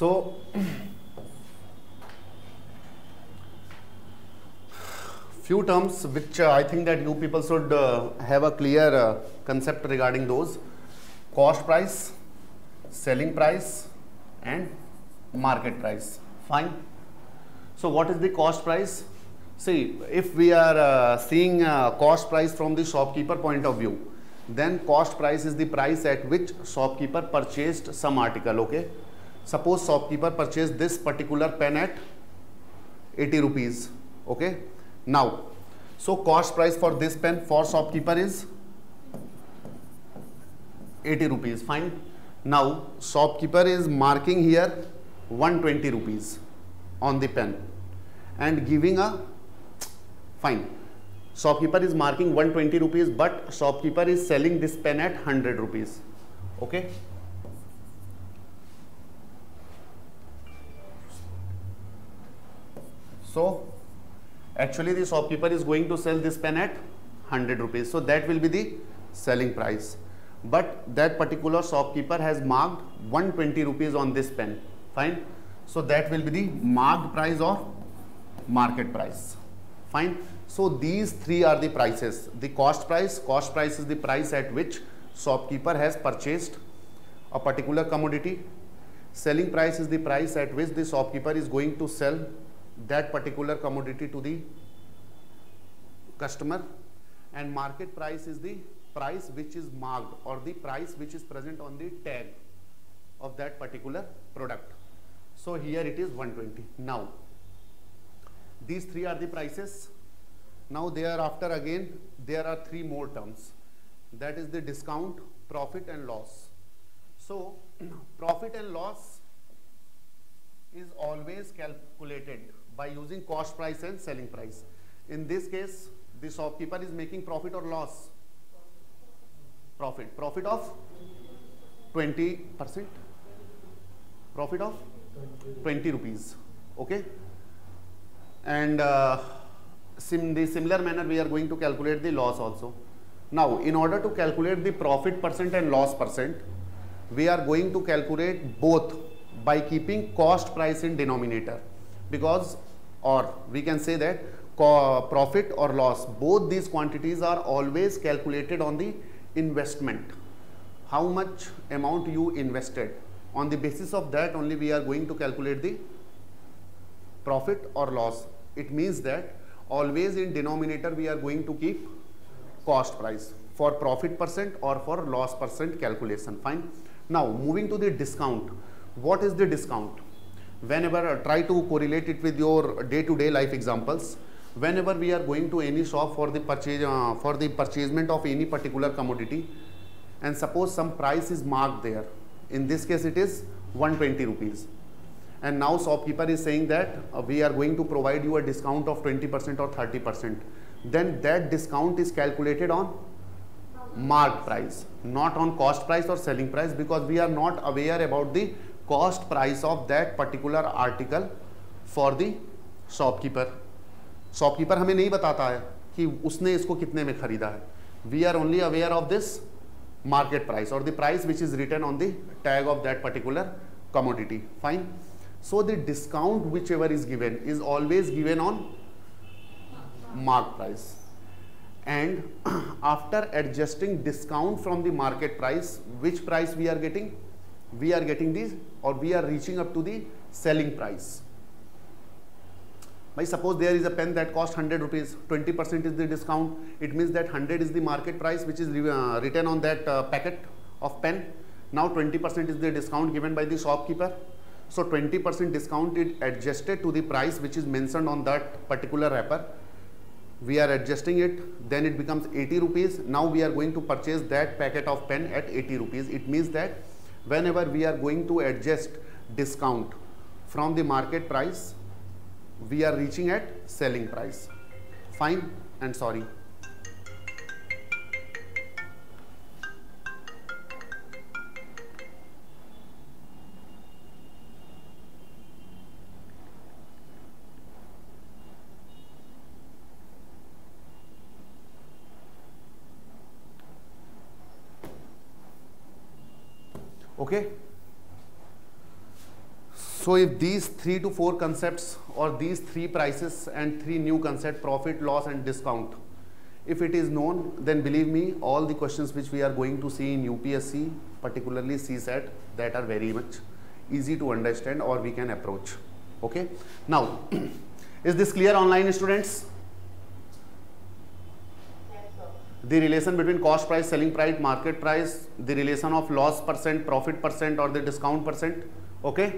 So, few terms which uh, I think that you people should uh, have a clear uh, concept regarding those cost price, selling price and market price. Fine. So what is the cost price? See, if we are uh, seeing uh, cost price from the shopkeeper point of view, then cost price is the price at which shopkeeper purchased some article, okay? suppose shopkeeper purchased this particular pen at 80 rupees okay now so cost price for this pen for shopkeeper is 80 rupees fine now shopkeeper is marking here 120 rupees on the pen and giving a fine shopkeeper is marking 120 rupees but shopkeeper is selling this pen at 100 rupees okay So actually the shopkeeper is going to sell this pen at 100 rupees. So that will be the selling price. But that particular shopkeeper has marked 120 rupees on this pen. Fine. So that will be the marked price or market price. Fine. So these three are the prices. The cost price. Cost price is the price at which shopkeeper has purchased a particular commodity. Selling price is the price at which the shopkeeper is going to sell that particular commodity to the customer and market price is the price which is marked or the price which is present on the tag of that particular product. So here it is 120. Now these three are the prices. Now thereafter again there are three more terms that is the discount, profit and loss. So profit and loss is always calculated by using cost price and selling price. In this case, the shopkeeper is making profit or loss? Profit. Profit of 20%. Profit of 20 rupees. Okay. And uh, sim the similar manner, we are going to calculate the loss also. Now, in order to calculate the profit percent and loss percent, we are going to calculate both by keeping cost price in denominator because or we can say that profit or loss both these quantities are always calculated on the investment how much amount you invested on the basis of that only we are going to calculate the profit or loss it means that always in denominator we are going to keep cost price for profit percent or for loss percent calculation fine now moving to the discount what is the discount whenever uh, try to correlate it with your day-to-day -day life examples whenever we are going to any shop for the purchase uh, for the purchasement of any particular commodity and suppose some price is marked there in this case it is 120 rupees and now shopkeeper is saying that uh, we are going to provide you a discount of 20% or 30% then that discount is calculated on marked price not on cost price or selling price because we are not aware about the cost price of that particular article for the shopkeeper shopkeeper हमें नहीं बताता है कि उसने इसको कितने में खरीदा है we are only aware of this market price और the price which is written on the tag of that particular commodity fine so the discount whichever is given is always given on mark price and after adjusting discount from the market price which price we are getting we are getting these or we are reaching up to the selling price. By suppose there is a pen that costs 100 rupees, 20% is the discount. It means that 100 is the market price which is uh, written on that uh, packet of pen. Now 20% is the discount given by the shopkeeper. So 20% discount is adjusted to the price which is mentioned on that particular wrapper. We are adjusting it, then it becomes 80 rupees. Now we are going to purchase that packet of pen at 80 rupees. It means that whenever we are going to adjust discount from the market price we are reaching at selling price fine and sorry okay so if these three to four concepts or these three prices and three new concept profit loss and discount if it is known then believe me all the questions which we are going to see in UPSC particularly CSAT that are very much easy to understand or we can approach okay now is this clear online students the relation between cost price, selling price, market price, the relation of loss percent, profit percent or the discount percent. Okay.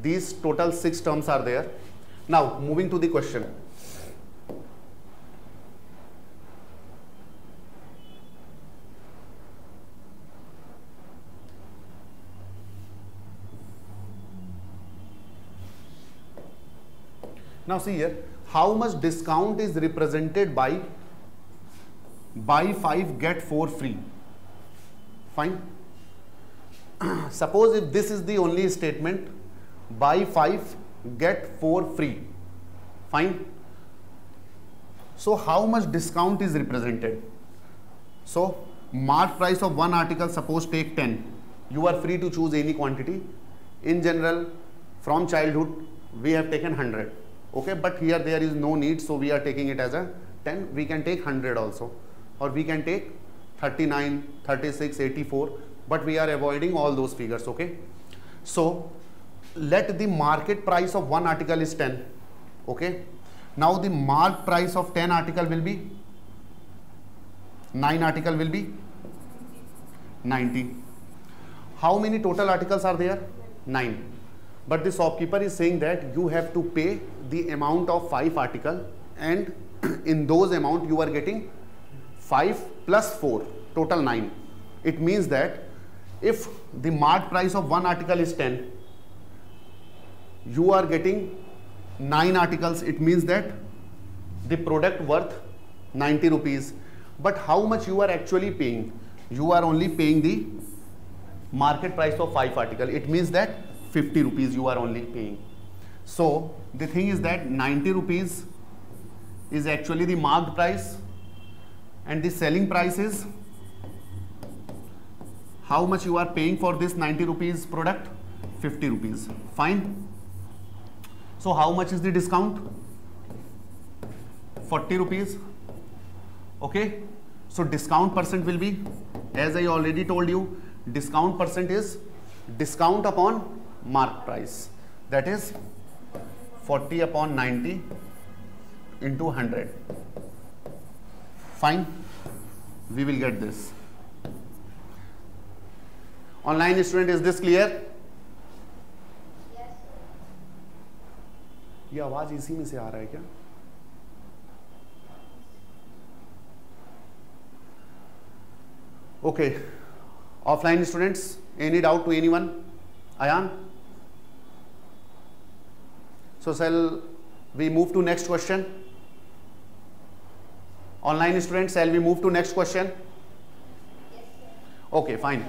These total six terms are there. Now moving to the question. Now see here, how much discount is represented by buy 5 get 4 free fine suppose if this is the only statement buy 5 get 4 free fine so how much discount is represented so mark price of one article suppose take 10 you are free to choose any quantity in general from childhood we have taken 100 okay but here there is no need so we are taking it as a 10 we can take 100 also or we can take 39, 36, 84, but we are avoiding all those figures, okay? So, let the market price of one article is 10, okay? Now, the mark price of 10 article will be, 9 article will be 90. How many total articles are there? 9. But the shopkeeper is saying that you have to pay the amount of 5 article and in those amount you are getting 5 plus 4, total 9. It means that if the marked price of one article is 10, you are getting 9 articles. It means that the product worth 90 rupees. But how much you are actually paying? You are only paying the market price of 5 article. It means that 50 rupees you are only paying. So the thing is that 90 rupees is actually the marked price and the selling price is how much you are paying for this 90 rupees product 50 rupees fine so how much is the discount 40 rupees okay so discount percent will be as I already told you discount percent is discount upon mark price that is 40 upon 90 into 100 fine we will get this online student is this clear ये आवाज इसी में से आ रहा है क्या okay offline students any doubt to any one Ayaan so shall we move to next question online students shall we move to next question okay fine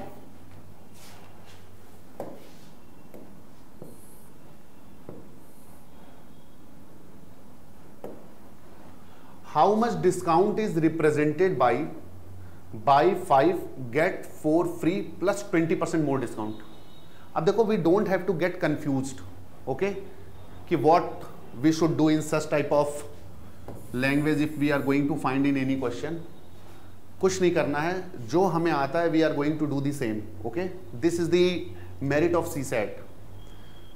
how much discount is represented by buy 5 get 4 free plus 20% more discount अब देखो we don't have to get confused okay कि what we should do in such type of language if we are going to find in any question कुछ नहीं करना है जो हमें आता है we are going to do the same okay this is the merit of CSAT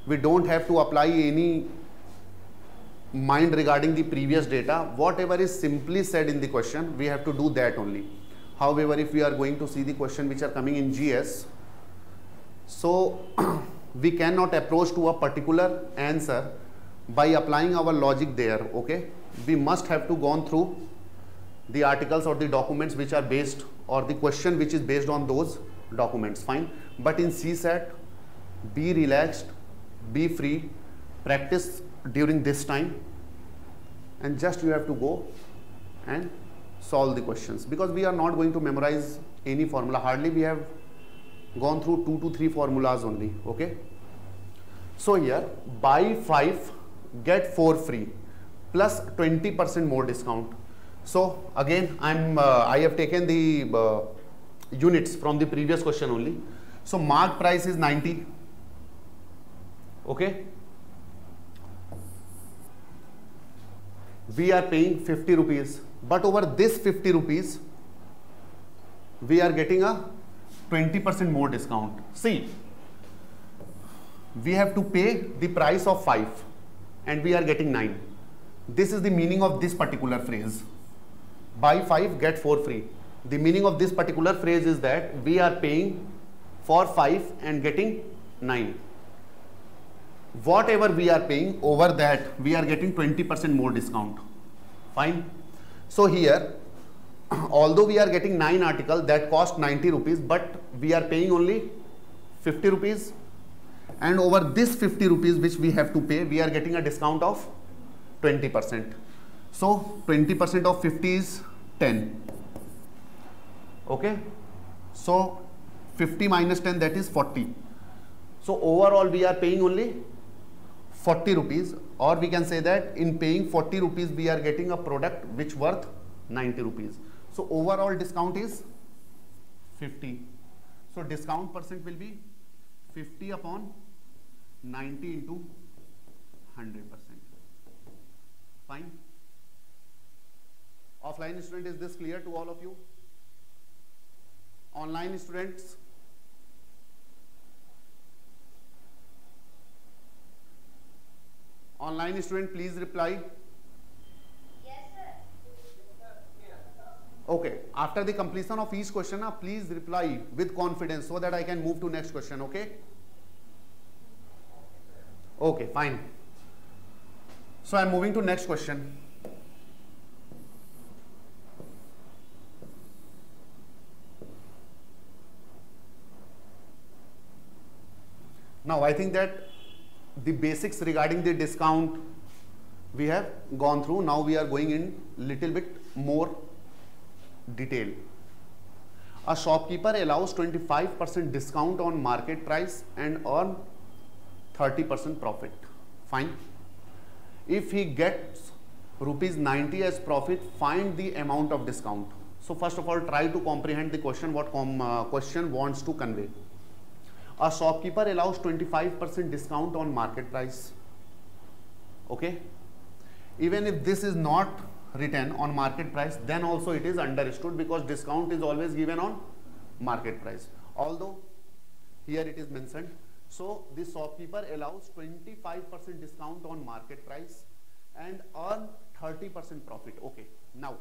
we don't have to apply any mind regarding the previous data whatever is simply said in the question we have to do that only however if we are going to see the question which are coming in G S so we can not approach to a particular answer by applying our logic there okay we must have to gone through the articles or the documents which are based or the question which is based on those documents fine but in CSAT be relaxed be free practice during this time and just you have to go and solve the questions because we are not going to memorize any formula hardly we have gone through two to three formulas only okay so here by 5 get 4 free plus 20% more discount. So again, I'm, uh, I have taken the uh, units from the previous question only. So mark price is 90. Okay. We are paying 50 rupees, but over this 50 rupees, we are getting a 20% more discount. See, we have to pay the price of 5 and we are getting 9. This is the meaning of this particular phrase. Buy 5, get 4 free. The meaning of this particular phrase is that we are paying for 5 and getting 9. Whatever we are paying over that, we are getting 20% more discount. Fine. So here, although we are getting 9 article that cost 90 rupees, but we are paying only 50 rupees and over this 50 rupees which we have to pay we are getting a discount of 20 percent so 20 percent of 50 is 10 okay so 50 minus 10 that is 40 so overall we are paying only 40 rupees or we can say that in paying 40 rupees we are getting a product which worth 90 rupees so overall discount is 50 so discount percent will be 50 upon 90 into 100 percent fine offline student is this clear to all of you online students online student please reply Okay, after the completion of each question, now please reply with confidence so that I can move to next question, okay? Okay, fine. So I'm moving to next question. Now I think that the basics regarding the discount we have gone through. Now we are going in little bit more detail. A shopkeeper allows 25% discount on market price and on 30% profit. Fine. If he gets rupees 90 as profit, find the amount of discount. So first of all, try to comprehend the question what com, uh, question wants to convey. A shopkeeper allows 25% discount on market price. Okay. Even if this is not written on market price, then also it is understood because discount is always given on market price. Although here it is mentioned so this shopkeeper allows 25% discount on market price and earn 30% profit. Okay, now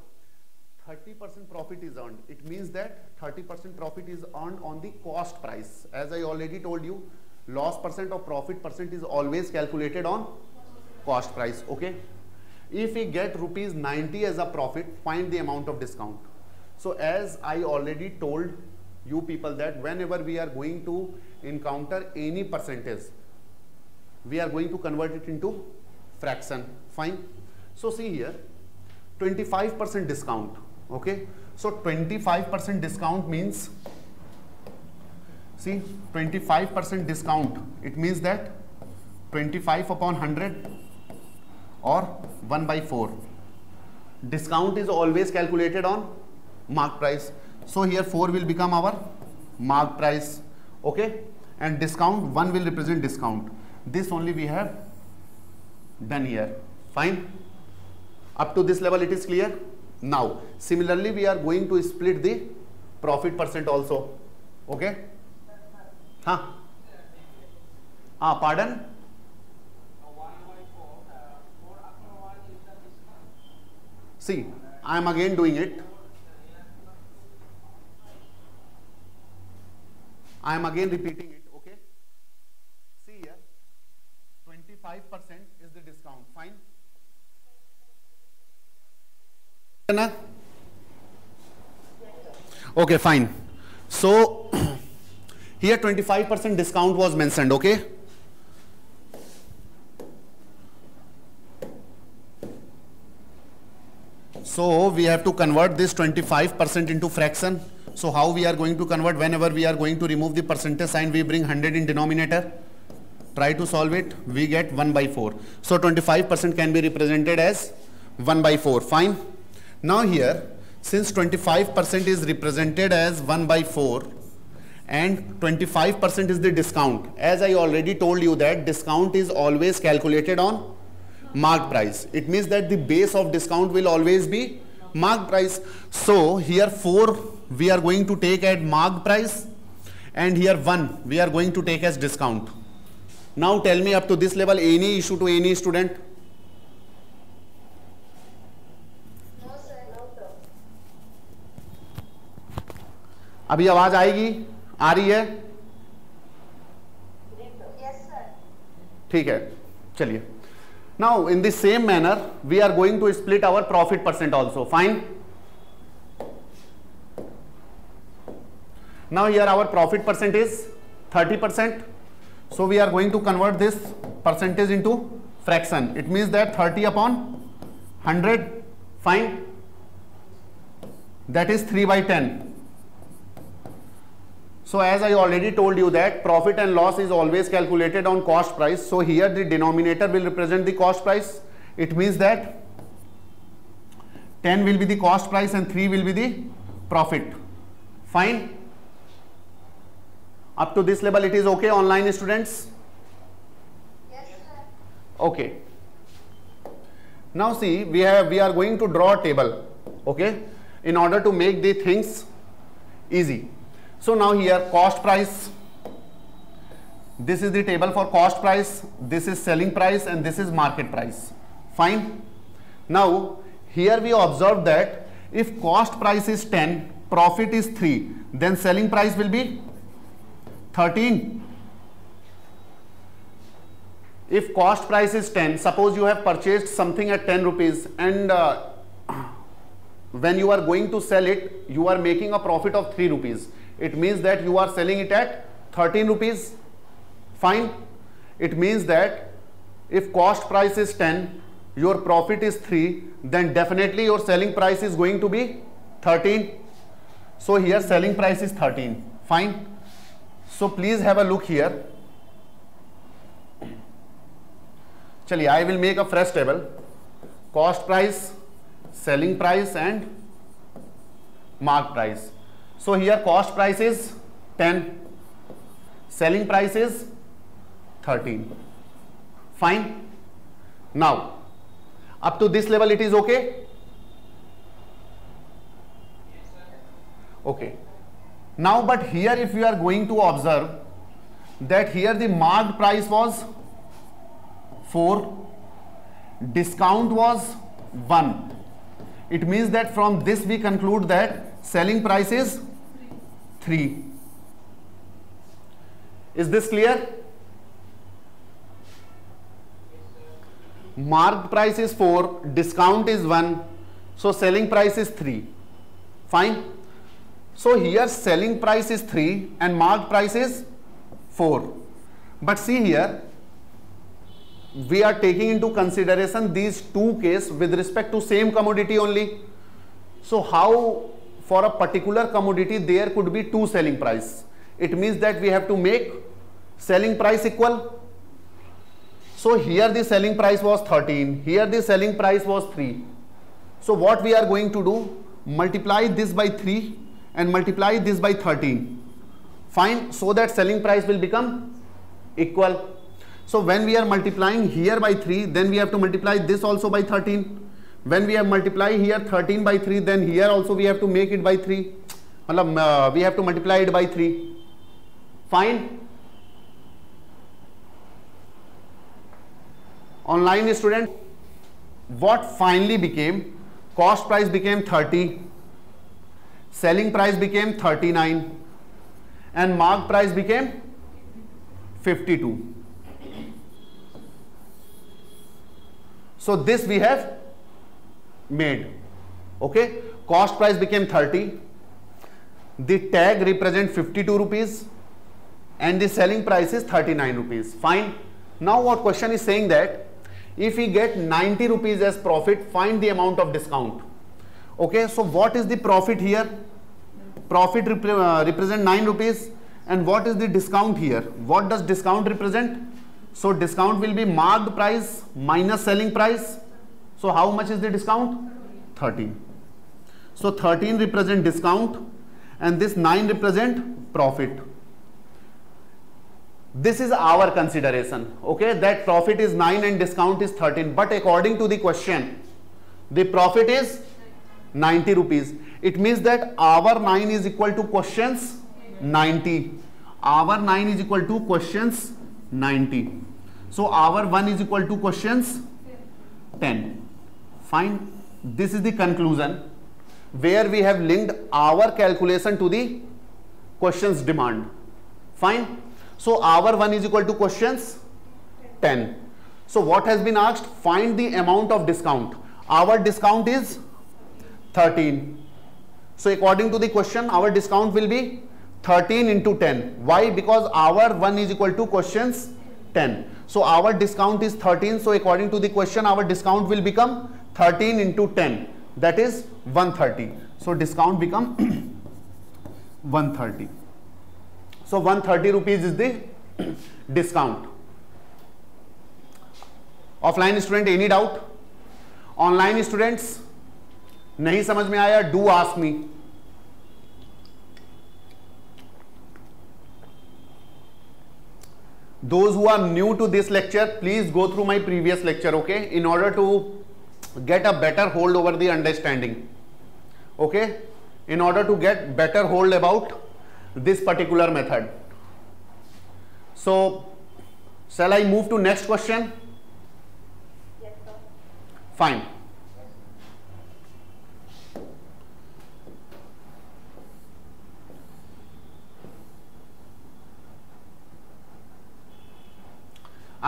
30% profit is earned. It means that 30% profit is earned on the cost price. As I already told you, loss percent or profit percent is always calculated on cost price. Okay. If we get rupees 90 as a profit, find the amount of discount. So as I already told you people that whenever we are going to encounter any percentage, we are going to convert it into fraction. Fine. So see here, 25% discount. Okay. So 25% discount means, see 25% discount. It means that 25 upon 100 or 1 by 4. Discount is always calculated on mark price. So here 4 will become our mark price okay and discount one will represent discount this only we have done here fine up to this level it is clear now similarly we are going to split the profit percent also okay huh ah pardon see i am again doing it I am again repeating it, okay? See here, 25% is the discount, fine? Okay, fine. So, here 25% discount was mentioned, okay? So, we have to convert this 25% into fraction. So how we are going to convert whenever we are going to remove the percentage sign we bring 100 in denominator. Try to solve it. We get 1 by 4. So 25% can be represented as 1 by 4. Fine. Now here since 25% is represented as 1 by 4 and 25% is the discount. As I already told you that discount is always calculated on marked price. It means that the base of discount will always be marked price. So here 4 we are going to take at mark price and here one we are going to take as discount. Now tell me up to this level any issue to any student? No, sir, no, अभी आवाज आएगी आ रही है ठीक yes, है चलिए now in the same manner we are going to split our profit percent also fine now here our profit percent is 30% so we are going to convert this percentage into fraction it means that 30 upon 100 fine that is 3 by 10 so as I already told you that profit and loss is always calculated on cost price. So here the denominator will represent the cost price. It means that 10 will be the cost price and 3 will be the profit. Fine up to this level it is okay online students yes sir okay now see we have we are going to draw a table okay in order to make the things easy so now here cost price this is the table for cost price this is selling price and this is market price fine now here we observe that if cost price is 10 profit is 3 then selling price will be 13 if cost price is 10 suppose you have purchased something at 10 rupees and uh, when you are going to sell it you are making a profit of 3 rupees it means that you are selling it at 13 rupees fine it means that if cost price is 10 your profit is 3 then definitely your selling price is going to be 13 so here selling price is 13 fine so please have a look here. Chaliye, I will make a fresh table. Cost price, selling price and mark price. So here cost price is 10. Selling price is 13. Fine. Now, up to this level it is okay? Okay. Now, but here if you are going to observe that here the marked price was 4, discount was 1. It means that from this we conclude that selling price is 3. Is this clear? Marked price is 4, discount is 1, so selling price is 3. Fine? So here selling price is 3 and mark price is 4. But see here, we are taking into consideration these two cases with respect to same commodity only. So how for a particular commodity there could be two selling price. It means that we have to make selling price equal. So here the selling price was 13, here the selling price was 3. So what we are going to do, multiply this by 3 and multiply this by 13 Fine. so that selling price will become equal so when we are multiplying here by 3 then we have to multiply this also by 13 when we have multiply here 13 by 3 then here also we have to make it by 3 uh, we have to multiply it by 3 fine online student what finally became cost price became 30 selling price became 39 and mark price became 52 so this we have made okay cost price became 30 the tag represent 52 rupees and the selling price is 39 rupees fine now what question is saying that if we get 90 rupees as profit find the amount of discount okay so what is the profit here profit rep uh, represent 9 rupees and what is the discount here what does discount represent so discount will be marked price minus selling price so how much is the discount 13 so 13 represent discount and this 9 represent profit this is our consideration okay that profit is 9 and discount is 13 but according to the question the profit is 90 rupees. It means that hour 9 is equal to questions 90. Hour 9 is equal to questions 90. So hour 1 is equal to questions 10. Fine. This is the conclusion where we have linked our calculation to the questions demand. Fine. So hour 1 is equal to questions 10. So what has been asked? Find the amount of discount. Our discount is 13. So according to the question, our discount will be 13 into 10. Why? Because our 1 is equal to questions 10. So our discount is 13. So according to the question, our discount will become 13 into 10. That is 130. So discount become 130. So 130 rupees is the discount. Offline student, any doubt? Online students, नहीं समझ में आया do ask me those who are new to this lecture please go through my previous lecture okay in order to get a better hold over the understanding okay in order to get better hold about this particular method so shall I move to next question fine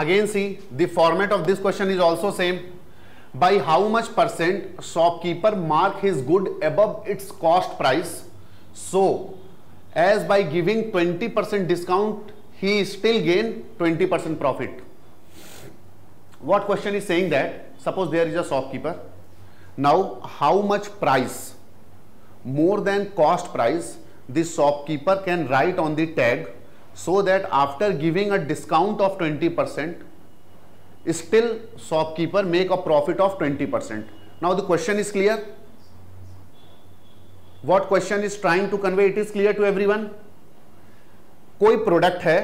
again see the format of this question is also same by how much percent shopkeeper mark his good above its cost price so as by giving 20% discount he still gain 20% profit what question is saying that suppose there is a shopkeeper now how much price more than cost price this shopkeeper can write on the tag so that after giving a discount of 20% still shopkeeper make a profit of 20% now the question is clear what question is trying to convey it is clear to everyone कोई product है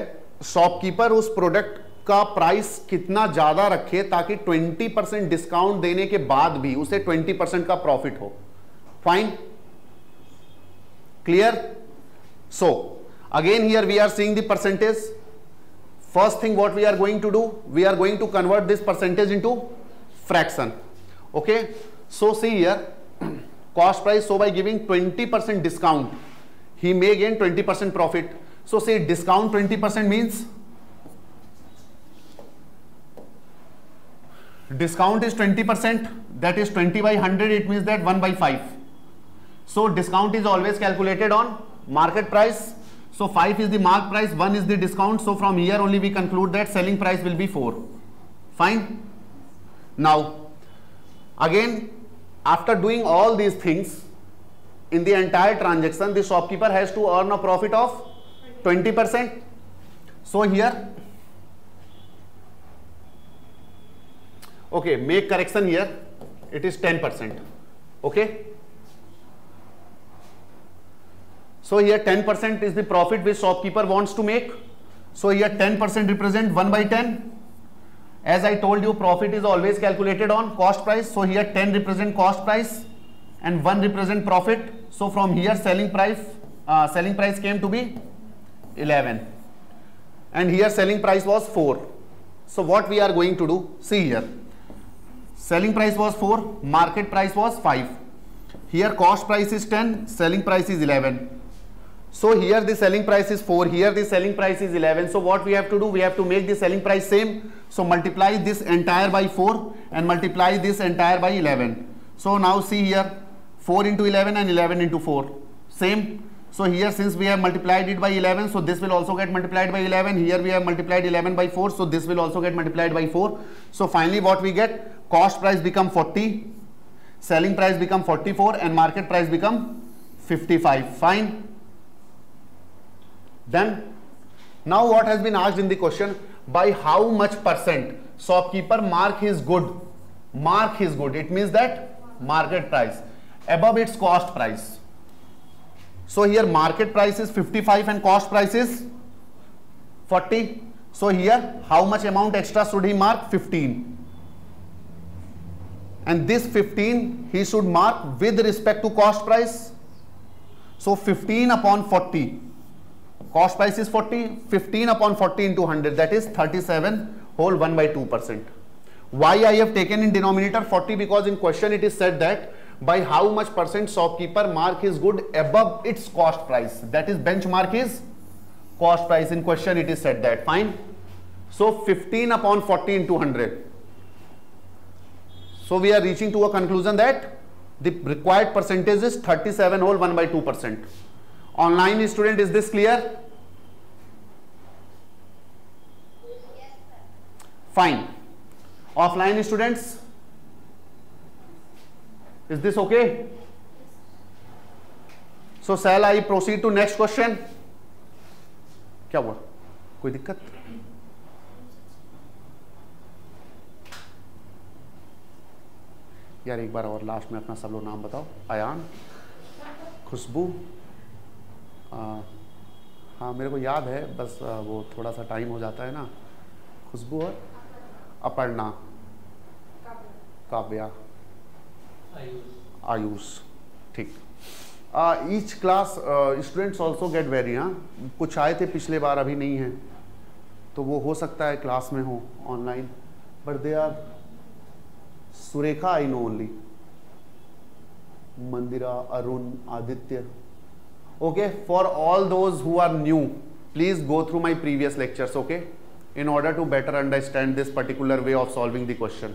shopkeeper उस product का price कितना ज्यादा रखे ताकि 20 percent discount देने के बाद भी उसे 20 परसेंट का प्रॉफिट हो fine clear so Again here we are seeing the percentage. First thing what we are going to do, we are going to convert this percentage into fraction. Okay. So see here, cost price, so by giving 20% discount, he may gain 20% profit. So say discount 20% means discount is 20% that is 20 by 100 it means that 1 by 5 so discount is always calculated on market price so 5 is the mark price, 1 is the discount. So from here only we conclude that selling price will be 4. Fine. Now, again, after doing all these things, in the entire transaction, the shopkeeper has to earn a profit of 20%. So here, okay, make correction here, it is 10%. Okay. So here 10% is the profit which shopkeeper wants to make. So here 10% represent 1 by 10. As I told you, profit is always calculated on cost price. So here 10 represent cost price and 1 represent profit. So from here selling price, uh, selling price came to be 11 and here selling price was 4. So what we are going to do, see here, selling price was 4, market price was 5. Here cost price is 10, selling price is 11. So here the selling price is 4, here the selling price is 11. So what we have to do? We have to make the selling price same. So multiply this entire by 4 and multiply this entire by 11. So now see here 4 into 11 and 11 into 4. Same. So here since we have multiplied it by 11, so this will also get multiplied by 11. Here we have multiplied 11 by 4, so this will also get multiplied by 4. So finally what we get? Cost price become 40, selling price become 44 and market price become 55. Fine. Then now what has been asked in the question? By how much percent shopkeeper mark his good? Mark his good. It means that market price above its cost price. So here market price is 55 and cost price is 40. So here how much amount extra should he mark? 15. And this 15 he should mark with respect to cost price. So 15 upon 40 cost price is 40 15 upon 40 into 100 that is 37 whole 1 by 2 percent why i have taken in denominator 40 because in question it is said that by how much percent shopkeeper mark is good above its cost price that is benchmark is cost price in question it is said that fine so 15 upon 40 into 100 so we are reaching to a conclusion that the required percentage is 37 whole 1 by 2 percent online student is this clear fine offline students is this okay so shall I proceed to next question क्या हुआ कोई दिक्कत यार एक बार और last में अपना सब लोग नाम बताओ अयान खुशबू हाँ मेरे को याद है बस वो थोड़ा सा टाइम हो जाता है ना खुशबू और अपर्णा काव्या आयुष ठीक each class students also get very हाँ कुछ आए थे पिछले बार अभी नहीं है तो वो हो सकता है क्लास में हो online but they are Surekha I know only Mandira Arun Aditya okay for all those who are new please go through my previous lectures okay in order to better understand this particular way of solving the question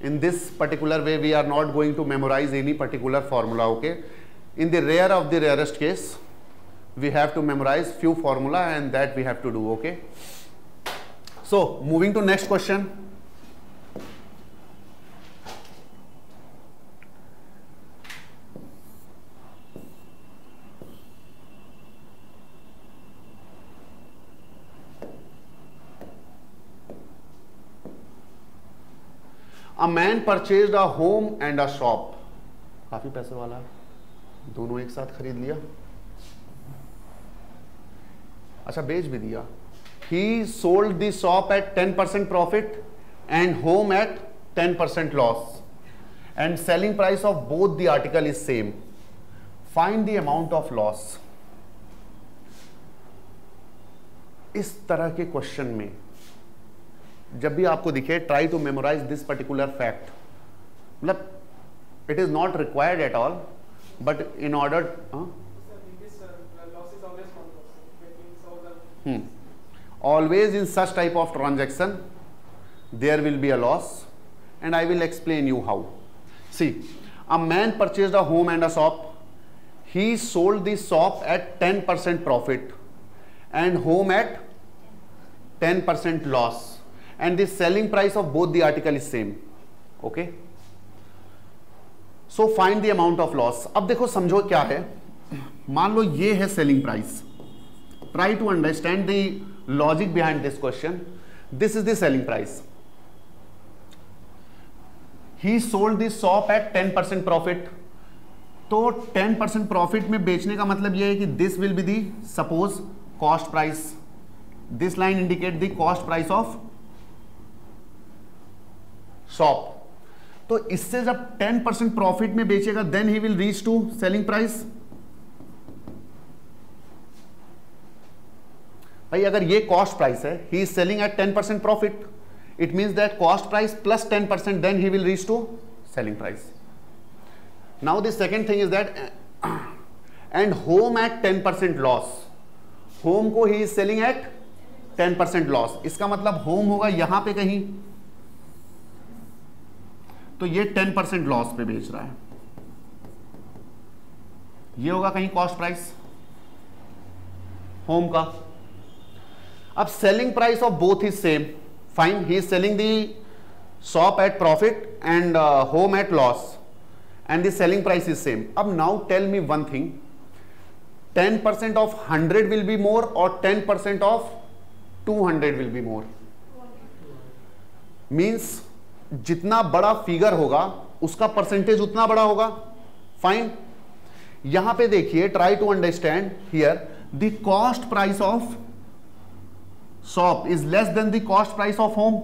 in this particular way we are not going to memorize any particular formula okay in the rare of the rarest case we have to memorize few formula and that we have to do okay so moving to next question a man purchase a home and a shop काफी पैसे वाला दोनों एक साथ खरीद लिया अच्छा बेच भी दिया ही sold the shop at ten percent profit and home at ten percent loss and selling price of both the article is same find the amount of loss इस तरह के क्वेश्चन में जब भी आपको दिखे try to memorise this particular fact मतलब it is not required at all but in order always in such type of transaction there will be a loss and I will explain you how C a man purchase a home and a shop he sold the shop at 10% profit and home at 10% loss and the selling price of both the article is same okay so find the amount of loss अब देखो समझो क्या है मान लो ये है selling price try to understand the logic behind this question this is the selling price he sold this shop at ten percent profit तो टेन परसेंट प्रॉफिट में बेचने का मतलब यह है कि this will be the suppose cost price this line indicate the cost price of shop तो इससे जब 10 परसेंट प्रॉफिट में बेचेगा then he will reach to selling price भाई अगर ये कॉस्ट प्राइस है he is selling at 10 percent profit it means that cost price plus 10 percent then he will reach to selling price now the second thing is that and home at 10 percent loss home को he is selling at 10 percent loss इसका मतलब home होगा यहां पे कहीं तो ये ten percent loss पे बेच रहा है ये होगा कहीं कॉस्ट प्राइस होम का अब selling price of both is same fine he is selling the shop at profit and home at loss and the selling price is same अब now tell me one thing 10% of 100 will be more और 10% to 200 will be more means जितना बड़ा figure होगा उसका percentage उतना बड़ा होगा fine यहां पे देखिए try to understand here the cost price of shop is less than the cost price of home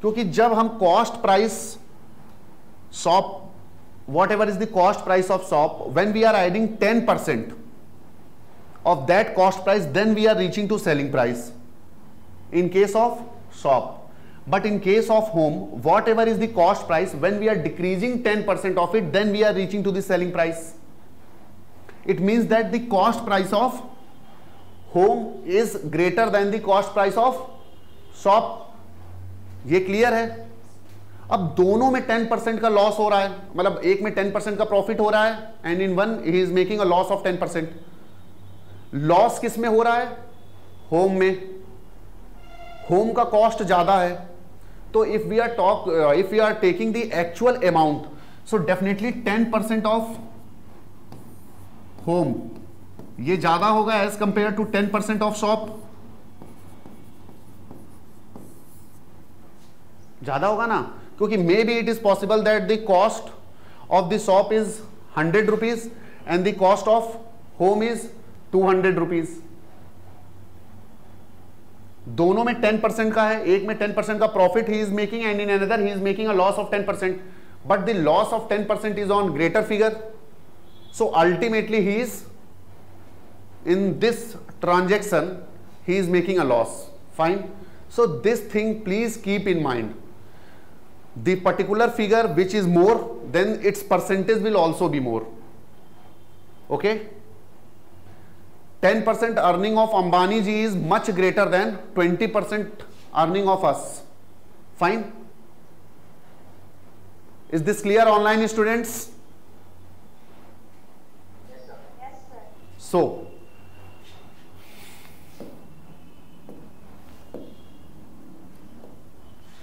क्योंकि जब हम cost price shop whatever is the cost price of shop when we are adding ten percent of that cost price then we are reaching to selling price in case of shop but in case of home whatever is the cost price when we are decreasing 10% of it then we are reaching to the selling price it means that the cost price of home is greater than the cost price of shop ये clear है अब दोनों में 10 percent का loss हो रहा है मतलब एक में 10 परसेंट का प्रॉफिट हो रहा है and in one he is making a loss of 10 percent loss किस में हो रहा है होम में होम का कॉस्ट ज्यादा है तो if we are talk if you are taking taking actual amount so definitely definitely percent of home ये ज्यादा होगा as compare to 10% of shop ज्यादा होगा ना क्योंकि maybe it is possible that the cost of the shop is hundred rupees and the cost of home is two hundred rupees दोनों में ten percent का है एक में टेन परसेंट का profit he is making and in another he is making a loss of ten percent but the loss of ten percent is on greater figure so ultimately he is in this transaction he is making a loss fine so this thing please keep in mind the particular figure which is more than its percentage will also be more okay 10% earning of Ambani ji is much greater than 20% earning of us. Fine. Is this clear online students? Yes, sir. So,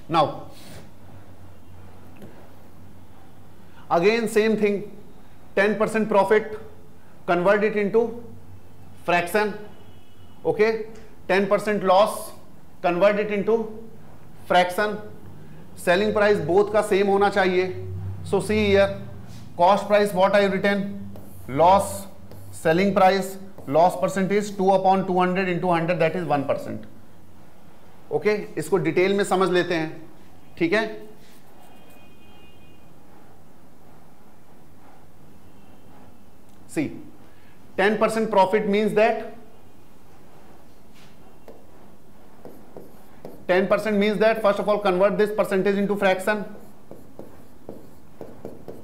now, again same thing, 10% profit, convert it into fraction okay ten percent loss convert it into fraction selling price both का same होना चाहिए so see here cost price what I return loss selling price loss percentage two upon two hundred into hundred that is one percent okay इसको detail में समझ लेते हैं ठीक है सी 10% profit means that 10% means that first of all convert this percentage into fraction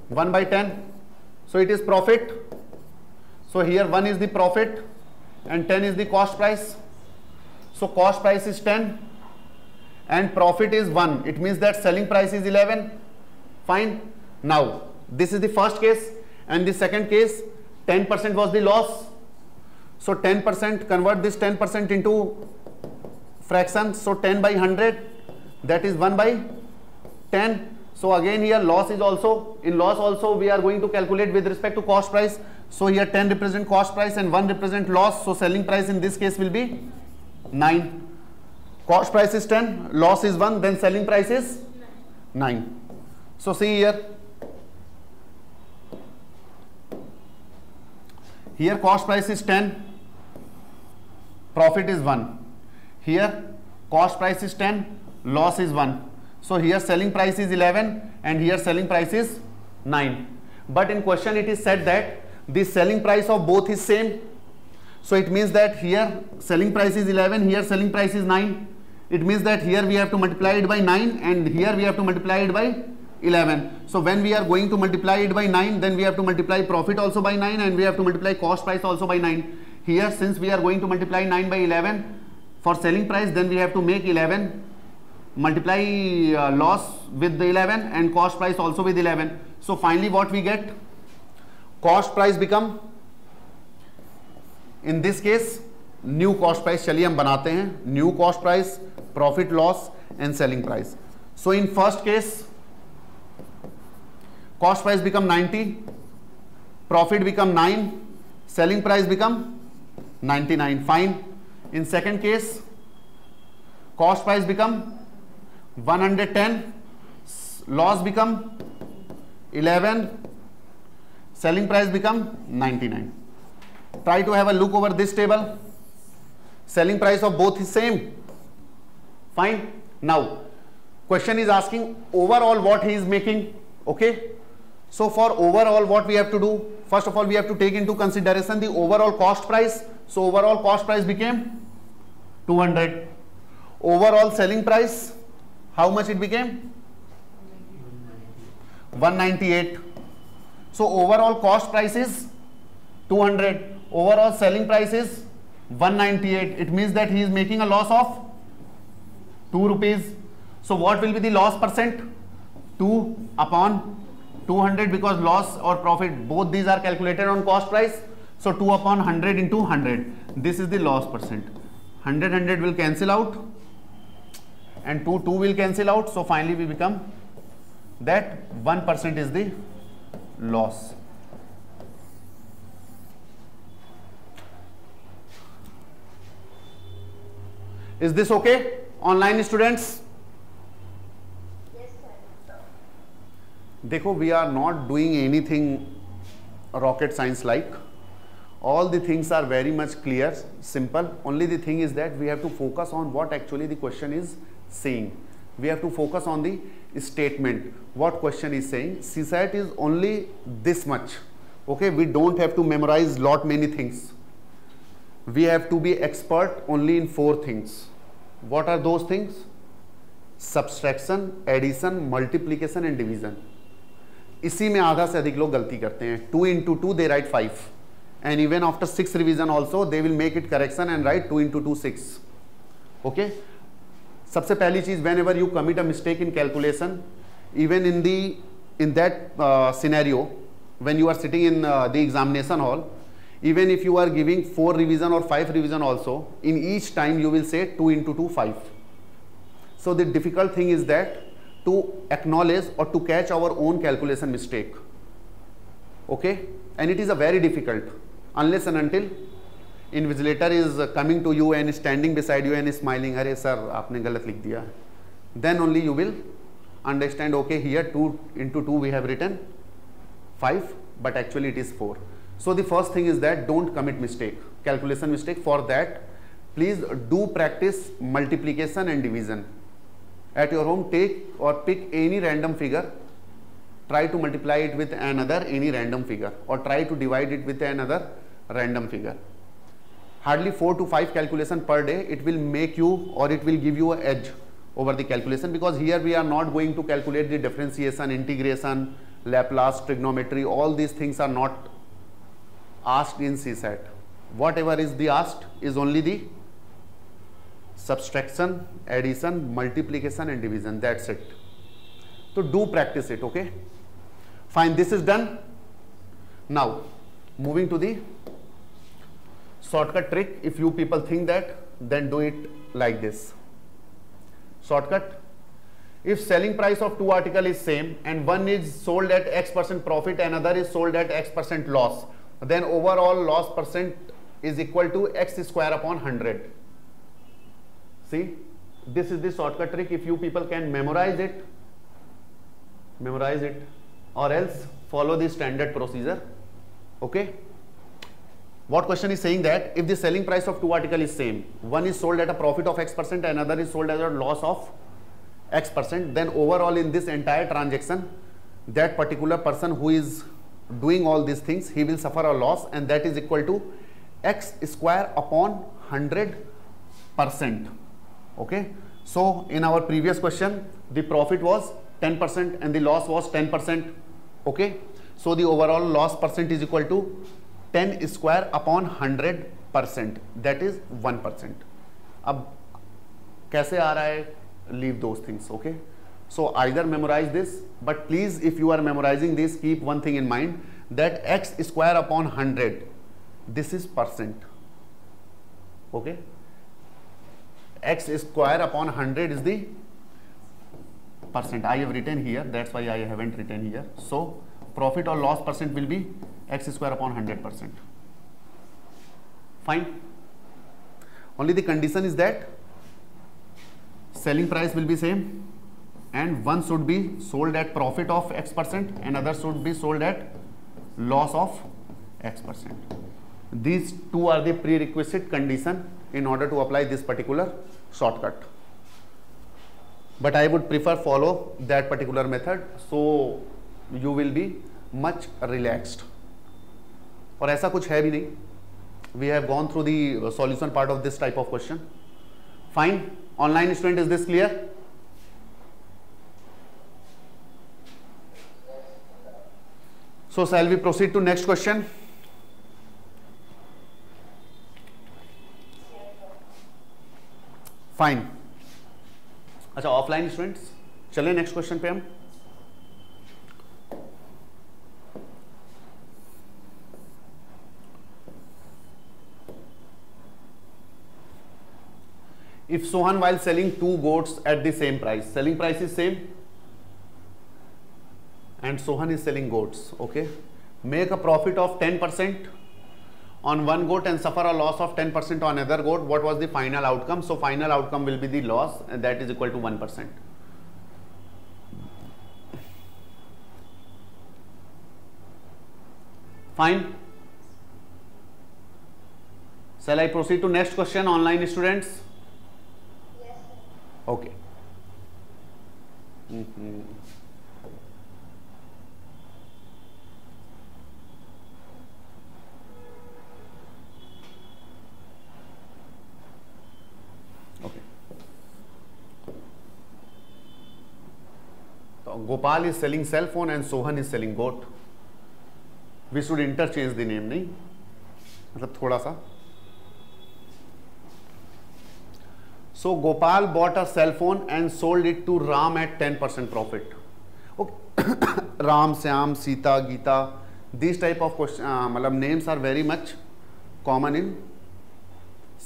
1 by 10 so it is profit so here 1 is the profit and 10 is the cost price so cost price is 10 and profit is 1 it means that selling price is 11 fine now this is the first case and the second case 10% was the loss. So 10% convert this 10% into fraction. So 10 by 100 that is 1 by 10. So again here loss is also in loss also we are going to calculate with respect to cost price. So here 10 represent cost price and 1 represent loss. So selling price in this case will be 9. Cost price is 10, loss is 1, then selling price is 9. So see here here cost price is 10 profit is 1 here cost price is 10 loss is 1 so here selling price is 11 and here selling price is 9 but in question it is said that the selling price of both is same so it means that here selling price is 11 here selling price is 9 it means that here we have to multiply it by 9 and here we have to multiply it by 11 so when we are going to multiply it by 9 then we have to multiply profit also by 9 and we have to multiply cost price also by 9 here since we are going to multiply 9 by 11 for selling price then we have to make 11 multiply uh, loss with the 11 and cost price also with 11 so finally what we get cost price become in this case new cost price चलिए हम बनाते हैं new cost price profit loss and selling price so in first case Cost price become 90, profit become 9, selling price become 99. Fine. In second case, cost price become 110, loss become 11, selling price become 99. Try to have a look over this table. Selling price of both is same. Fine. Now, question is asking overall what he is making. Okay. So for overall what we have to do? First of all we have to take into consideration the overall cost price. So overall cost price became 200. Overall selling price how much it became? 198. So overall cost price is 200. Overall selling price is 198. It means that he is making a loss of 2 rupees. So what will be the loss percent? 2 upon 200 because loss or profit both these are calculated on cost price so 2 upon 100 into 100 this is the loss percent 100 100 will cancel out and 2 2 will cancel out so finally we become that 1% is the loss is this okay online students देखो we are not doing anything rocket science like all the things are very much clear simple only the thing is that we have to focus on what actually the question is saying we have to focus on the statement what question is saying CSAT is only this much okay we don't have to memorize lot many things we have to be expert only in four things what are those things subtraction addition multiplication and division इसी में आधा से अधिक लोग गलती करते हैं two into two they write five and even after six revision also they will make it correction and write two into two six okay सबसे पहली चीज whenever you commit a mistake in calculation even in the in that scenario when you are sitting in the examination hall even if you are giving four revision और five revision also in each time you will say two into two five so the difficult thing is that to acknowledge or to catch our own calculation mistake okay and it is a very difficult unless and until invigilator is uh, coming to you and standing beside you and smiling अरे sir आपने गलत लिख दिया then only you will understand okay here 2 into 2 we have written 5 but actually it is 4 so the first thing is that don't commit mistake calculation mistake for that please do practice multiplication and division at your home take or pick any random figure try to multiply it with another any random figure or try to divide it with another random figure hardly 4 to 5 calculation per day it will make you or it will give you an edge over the calculation because here we are not going to calculate the differentiation integration Laplace trigonometry all these things are not asked in CSAT whatever is the asked is only the Subtraction, addition, multiplication and division. That's it. So do practice it, okay? Fine, this is done. Now, moving to the shortcut trick. If you people think that, then do it like this. Shortcut. If selling price of two articles is same and one is sold at X% profit, another is sold at X% loss, then overall loss percent is equal to X square upon 100. See, this is the shortcut trick. If you people can memorize it, memorize it or else follow the standard procedure. Okay. What question is saying that if the selling price of two article is same, one is sold at a profit of X percent, another is sold at a loss of X percent, then overall in this entire transaction, that particular person who is doing all these things, he will suffer a loss and that is equal to X square upon 100 percent okay so in our previous question the profit was 10 percent and the loss was 10 percent okay so the overall loss percent is equal to 10 square upon 100 percent that is 1 percent अब कैसे आ रहा है leave those things okay so either memorize this but please if you are memorizing this keep one thing in mind that x square upon 100 this is percent okay x square upon 100 is the percent. I have written here. That's why I haven't written here. So profit or loss percent will be x square upon 100 percent. Fine. Only the condition is that selling price will be same and one should be sold at profit of x percent and other should be sold at loss of x percent. These two are the prerequisite condition in order to apply this particular shortcut but I would prefer follow that particular method so you will be much relaxed aur aisa kuch hai bhi nahi we have gone through the solution part of this type of question fine online student is this clear so shall we proceed to next question fine अच्छा offline students चले next question पे हम if Sohan while selling two goats at the same price selling price is same and Sohan is selling goats okay make a profit of ten percent on one goat and suffer a loss of 10% on other goat, what was the final outcome? So, final outcome will be the loss and that is equal to 1%. Fine. Shall I proceed to next question online students? Yes. Okay. Mm -hmm. Gopal is selling cell phone and Sohan is selling goat we should interchange the name नहीं मतलब थोड़ा सा so Gopal bought a cell phone and sold it to Ram at ten percent profit Ram Shyam Sita Gita this type of question मतलब names are very much common in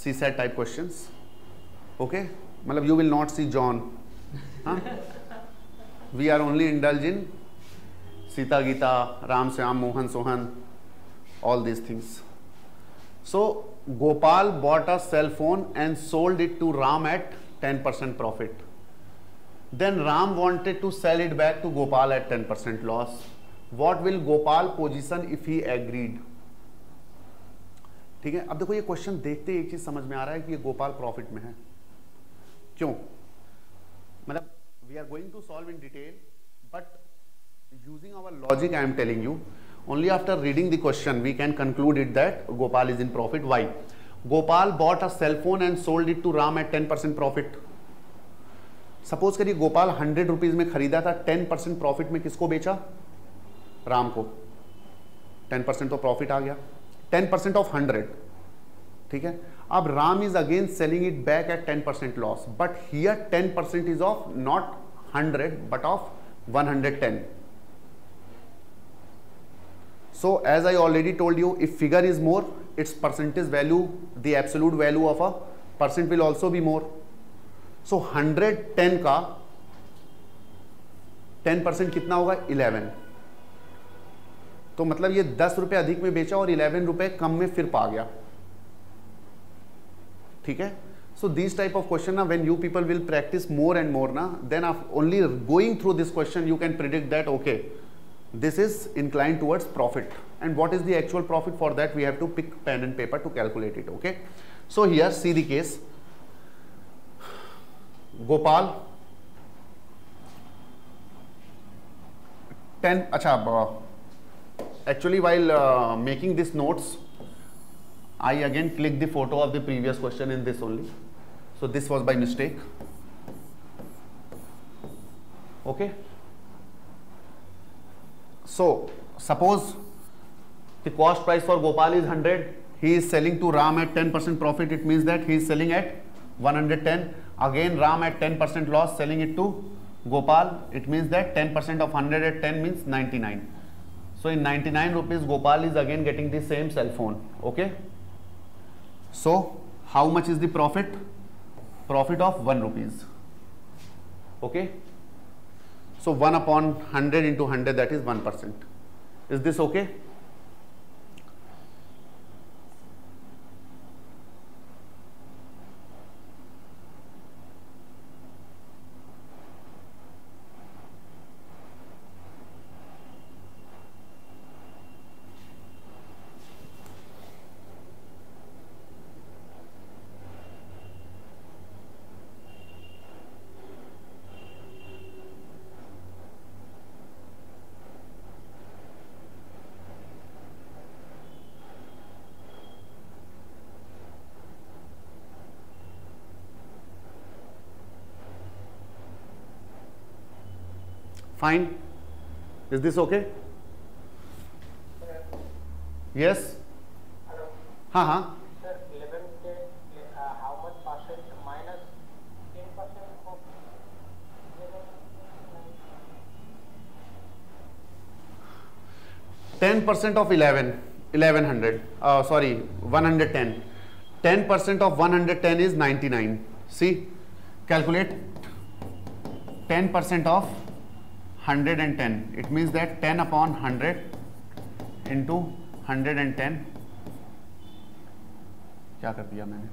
CSAT type question okay मतलब you will not see John we are only indulge in Sita Gita Ram Shyam Mohan Sohan all these things so Gopal bought a cell phone and sold it to Ram at ten percent profit then Ram wanted to sell it back to Gopal at ten percent loss what will Gopal position if he agreed ठीक है अब देखो ये question देखते एक चीज समझ में आ रहा है कि ये गोपाल प्रॉफिट में है क्यों मतलब we are going to solve in detail but using our logic i am telling you only after reading the question we can conclude it that gopal is in profit why gopal bought a cell phone and sold it to ram at 10% profit suppose करिए Gopal hundred rupees में खरीदा था ten percent profit में किसको बेचा राम को ten percent तो profit आ गया टेन परसेंट ऑफ हंड्रेड ठीक है अब Ram is again selling it back at ten percent loss but here ten percent is of not hundred but of one hundred ten so as I already told you if figure is more its percentage value the absolute value of a percent will also be more so hundred ten का ten percent कितना होगा eleven तो मतलब ये दस रुपए अधिक में बेचा और इलेवन रुपए कम में फिर पा गया ठीक है so this type of question ना when you people will practice more and more ना then of only going through this question you can predict that okay this is incline towards profit and what is the actual profit for that we have to pick pen and paper to calculate it okay so here see the case Gopal ten अच्छा actually while making this notes I again click the photo of the previous question in this only. So this was by mistake. Okay. So suppose the cost price for Gopal is 100. He is selling to Ram at 10% profit. It means that he is selling at 110. Again Ram at 10% loss selling it to Gopal. It means that 10% of 100 at 10 means 99. So in 99 rupees Gopal is again getting the same cell phone. Okay. So how much is the profit? Profit of 1 rupees. Okay. So 1 upon 100 into 100 that is 1 percent. Is this okay? Fine is this okay yes हाँ हाँ ten percent of eleven eleven hundred sorry one hundred ten ten percent of one hundred ten is ninety nine see calculate ten percent of 110 it means that 10 upon 100 into 110 क्या कर दिया मैंने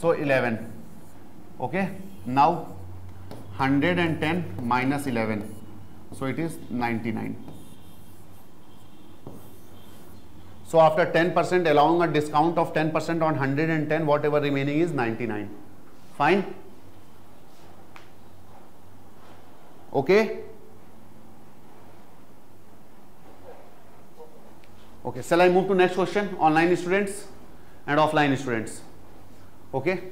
so 11 okay now 110 minus 11 so it is 99 So after 10% allowing a discount of 10% on 110, whatever remaining is 99. Fine? okay okay shall i move to next question online students and offline students okay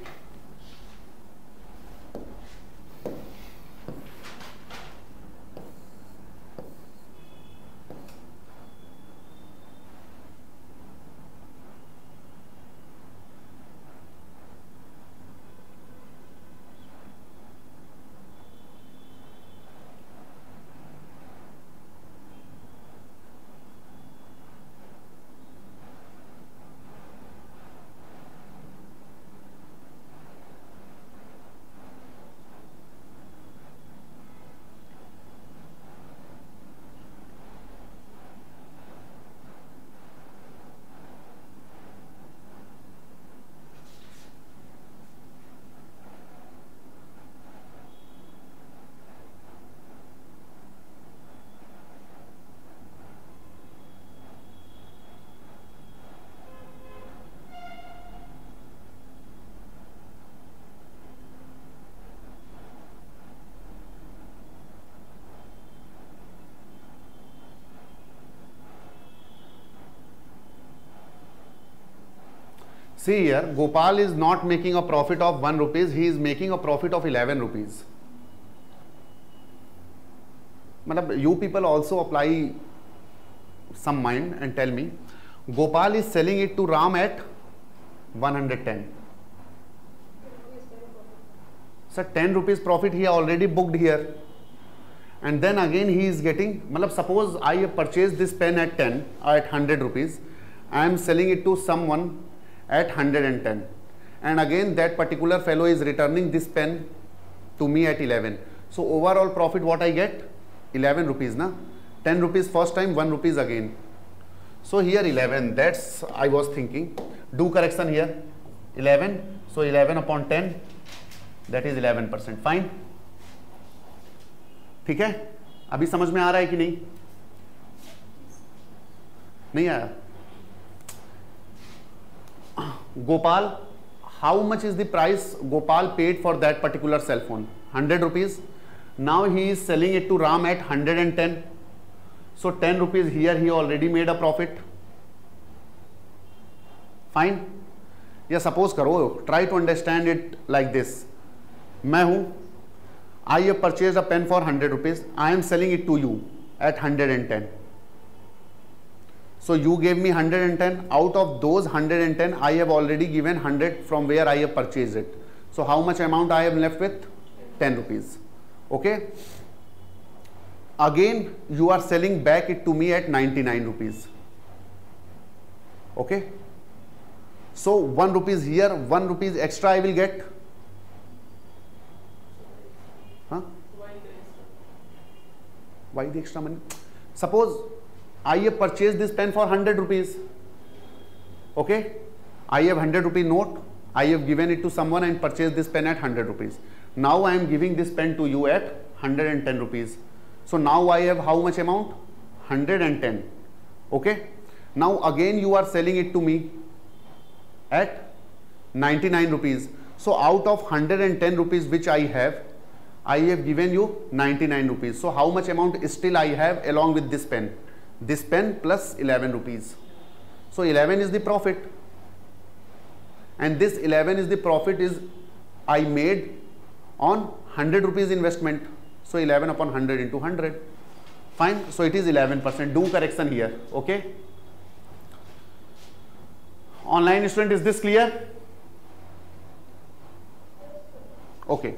See here, Gopal is not making a profit of 1 rupees, he is making a profit of 11 rupees. Madam, you people also apply some mind and tell me, Gopal is selling it to Ram at 110. Sir, 10 rupees profit he already booked here. And then again he is getting, Madam, suppose I purchase this pen at 10 or at 100 rupees. I am selling it to someone at 110 and again that particular fellow is returning this pen to me at 11 so overall profit what i get 11 rupees na 10 rupees first time 1 rupees again so here 11 that's i was thinking do correction here 11 so 11 upon 10 that is 11 percent fine ठीक है अभी समझ में आ रहा है कि नहीं नहीं आया Gopal how much is the price Gopal paid for that particular cell phone hundred rupees now he is selling it to Ram at hundred and ten so ten rupees here he already made a profit fine या suppose करो try to understand it like this मैं हूं I have purchase a pen for hundred rupees I am selling it to you at hundred and ten So you gave me 110. Out of those 110, I have already given 100 from where I have purchased it. So how much amount I am left with? 10 rupees. Okay. Again, you are selling back it to me at 99 rupees. Okay. So 1 rupees here, 1 rupees extra I will get. Huh? Why the extra money? Suppose I have purchased this pen for 100 rupees. Okay. I have 100 rupee note. I have given it to someone and purchased this pen at 100 rupees. Now I am giving this pen to you at 110 rupees. So now I have how much amount? 110. Okay. Now again you are selling it to me at 99 rupees. So out of 110 rupees which I have, I have given you 99 rupees. So how much amount still I have along with this pen? this pen plus 11 rupees. So 11 is the profit and this 11 is the profit is I made on 100 rupees investment. So 11 upon 100 into 100. Fine. So it is 11%. Do correction here. Okay. Online student, is this clear? Okay.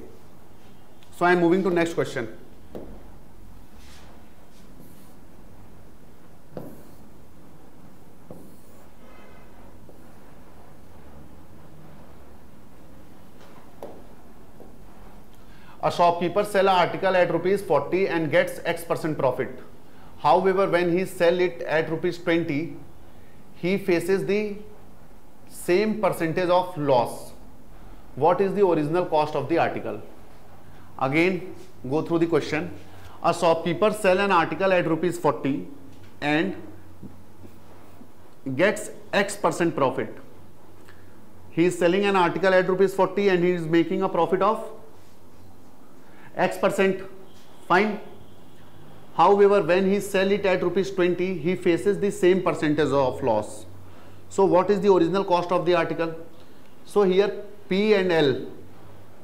So I am moving to next question. a shopkeeper sell an article at rupees 40 and gets x percent profit. However, when he sell it at rupees 20, he faces the same percentage of loss. What is the original cost of the article? Again, go through the question. A shopkeeper sell an article at rupees 40 and gets x percent profit. He is selling an article at rupees 40 and he is making a profit of x percent fine however when he sell it at rupees 20 he faces the same percentage of loss so what is the original cost of the article so here p and l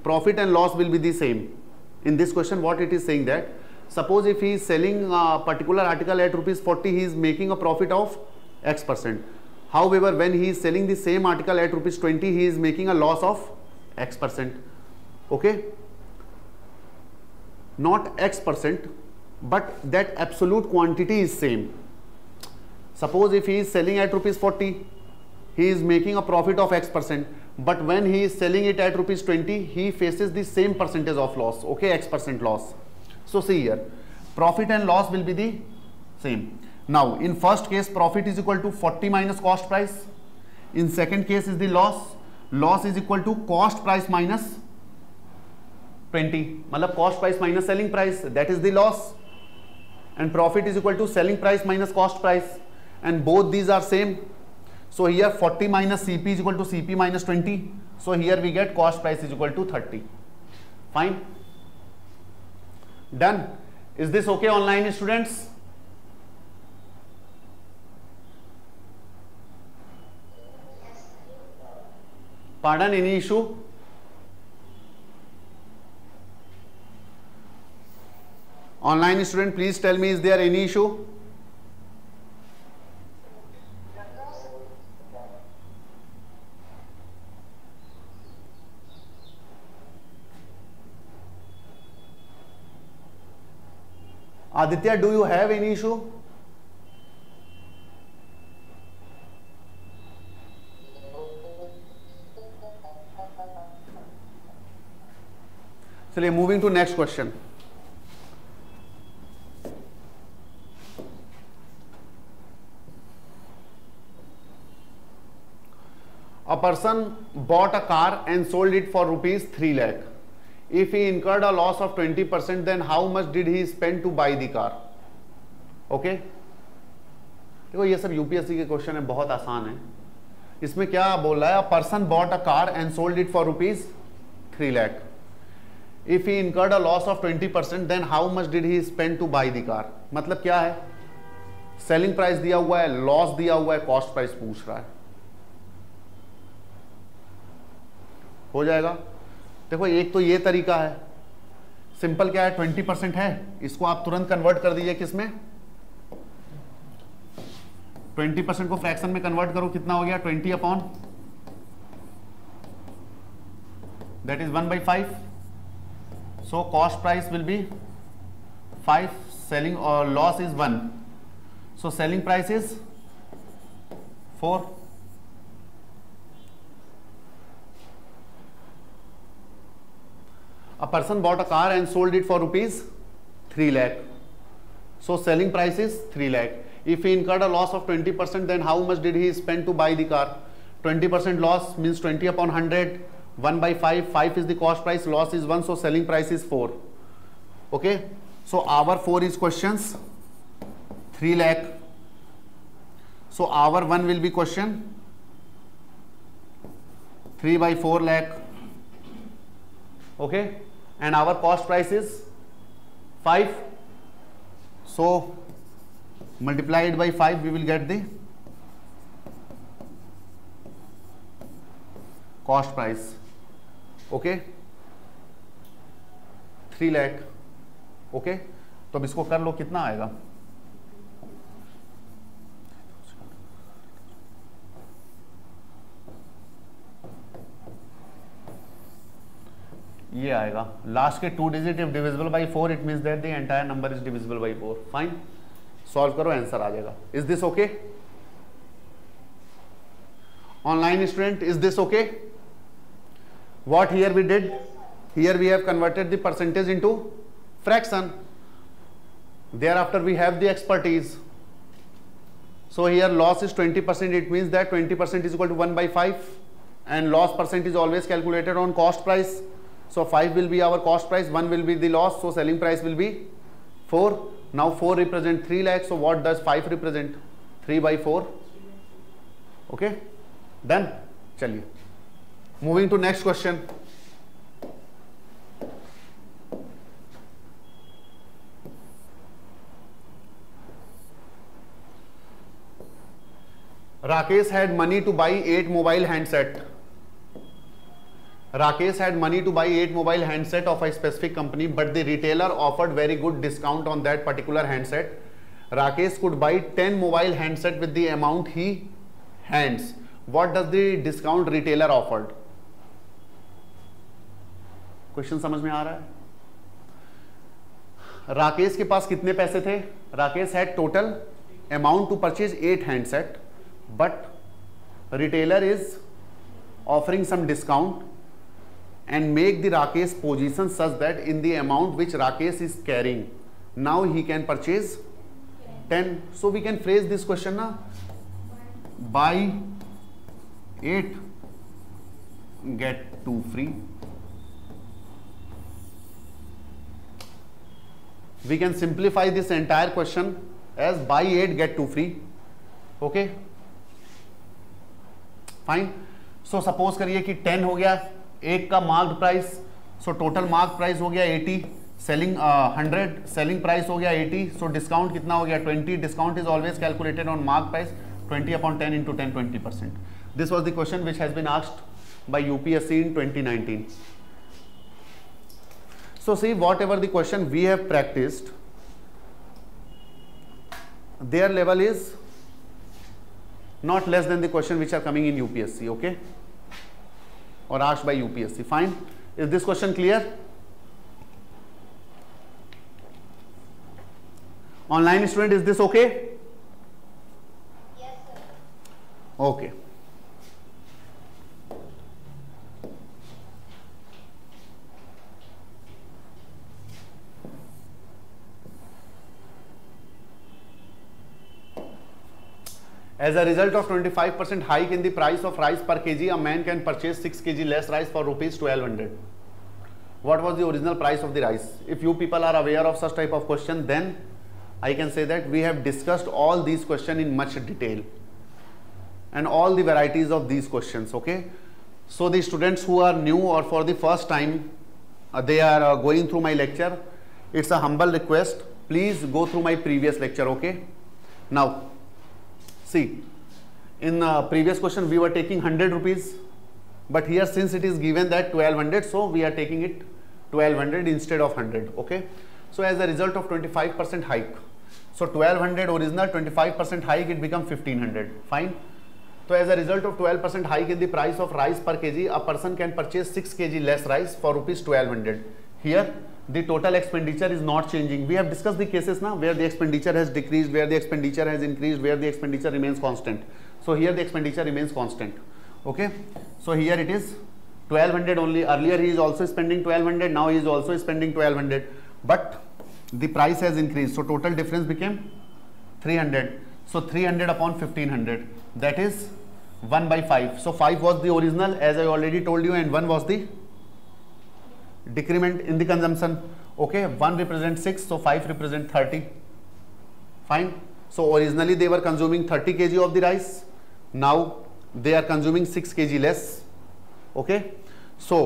profit and loss will be the same in this question what it is saying that suppose if he is selling a particular article at rupees 40 he is making a profit of x percent however when he is selling the same article at rupees 20 he is making a loss of x percent okay not x percent but that absolute quantity is same suppose if he is selling at rupees 40 he is making a profit of x percent but when he is selling it at rupees 20 he faces the same percentage of loss okay x percent loss so see here profit and loss will be the same now in first case profit is equal to 40 minus cost price in second case is the loss loss is equal to cost price minus 20, matlab cost price minus selling price, that is the loss, and profit is equal to selling price minus cost price, and both these are same. So here 40 minus CP is equal to CP minus 20. So here we get cost price is equal to 30. Fine. Done. Is this okay, online students? Pardon, any issue? Online student, please tell me, is there any issue? Aditya, do you have any issue? So, moving to next question. a person bought a car and sold it for rupees 3 lakh if he incurred a loss of 20% then how much did he spend to buy the car okay देखो ये सब UPSC के question है बहुत आसान है इसमें क्या बोल रहा है a person bought a car and sold it for rupees three lakh if he incurred a loss of twenty percent then how much did he spend to buy the car मतलब क्या है सेलिंग प्राइस दिया हुआ है loss दिया हुआ है cost price पूछ रहा है हो जाएगा देखो एक तो ये तरीका है सिंपल क्या है ट्वेंटी परसेंट है इसको आप तुरंत कन्वर्ट कर दीजिए किसमें ट्वेंटी परसेंट को फ्रैक्शन में कन्वर्ट करो कितना हो गया twenty upon that is one by five so cost price will be five selling और loss is one so selling price is four A person bought a car and sold it for rupees 3 lakh. So selling price is 3 lakh. If he incurred a loss of 20%, then how much did he spend to buy the car? 20% loss means 20 upon 100, 1 by 5, 5 is the cost price, loss is 1, so selling price is 4. Okay, so our 4 is questions 3 lakh. So our 1 will be question 3 by 4 lakh. Okay. and our cost price is 5 so multiplied by 5 we will get the cost price okay 3 lakh okay तो अब इसको कर लो कितना आएगा ये आएगा last के two digit if divisible by four it mean that the number is divisible by four fine solve करो आंसर आ जाएगा is this okay online student is this okay what here we did here we have converted percentage into fraction thereafter we have the so here loss is twenty percent it mean that twenty percent is equal to one by five and loss percent is always calculated on cost price So 5 will be our cost price, 1 will be the loss, so selling price will be 4. Now 4 represent 3 lakhs. so what does 5 represent? 3 by 4. Okay, done. Chali. Moving to next question. Rakesh had money to buy 8 mobile handset. Rakesh had money to buy eight mobile handset of a specific company but the retailer offered very good discount on that particular handset Rakesh could buy ten mobile handset with the amount he hands what does the discount retailer offered question समझ में आ रहा है राकेश के पास कितने पैसे थे Rakesh had total amount to purchase eight handset but retailer is offering some discount and make the Rakesh position such that in the which Rakesh is carrying now he can purchase ten so we can phrase this question ना buy eight get two free we can simplify this entire question as buy eight get two free okay fine so suppose करिए कि ten हो गया एक का mark price so total mark price हो गया 80 selling uh, 100 selling price हो गया 80 सो so डिस्काउंट कितना हो गया 20 discount is always calculated on mark price 20 upon 10 into ten twenty percent this was the question which has been asked by UPSC in 2019. So see whatever the question we have practiced, their level is not less than the question which are coming in UPSC. Okay. और आश by UPSC fine is this question clear online student is this okay okay okay. As a result of 25% hike in the price of rice per kg, a man can purchase 6 kg less rice for rupees 1200. What was the original price of the rice? If you people are aware of such type of question, then I can say that we have discussed all these questions in much detail and all the varieties of these questions, okay? So the students who are new or for the first time, uh, they are uh, going through my lecture. It's a humble request. Please go through my previous lecture, okay? Now, See, in the uh, previous question we were taking 100 rupees, but here since it is given that 1200, so we are taking it 1200 instead of 100. Okay. So as a result of 25% hike, so 1200 original 25% hike it become 1500. Fine. So as a result of 12% hike in the price of rice per kg, a person can purchase 6 kg less rice for rupees 1200. Here the total expenditure is not changing. We have discussed the cases now where the expenditure has decreased, where the expenditure has increased, where the expenditure remains constant. So here the expenditure remains constant. Okay. So here it is 1200 only. Earlier he is also spending 1200. Now he is also spending 1200. But the price has increased. So total difference became 300. So 300 upon 1500. That is 1 by 5. So 5 was the original as I already told you and 1 was the decrement in the consumption okay 1 represents 6 so 5 represent 30 fine so originally they were consuming 30 kg of the rice now they are consuming 6 kg less okay so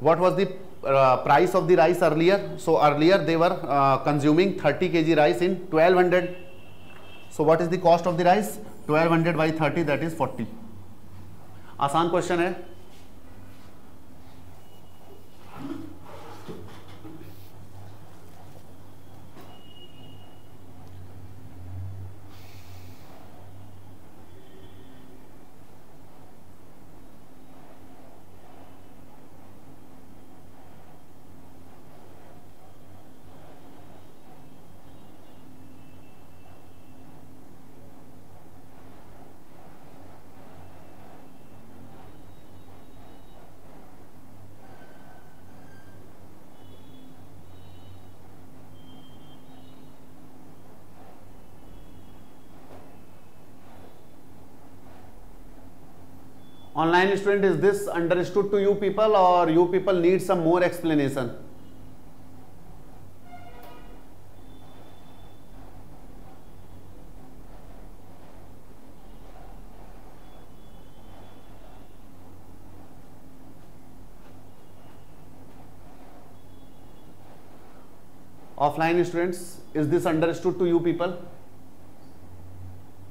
what was the uh, price of the rice earlier so earlier they were uh, consuming 30 kg rice in 1200 so what is the cost of the rice 1200 by 30 that is 40 आसान question है Online student, is this understood to you people, or you people need some more explanation? Offline students, is this understood to you people?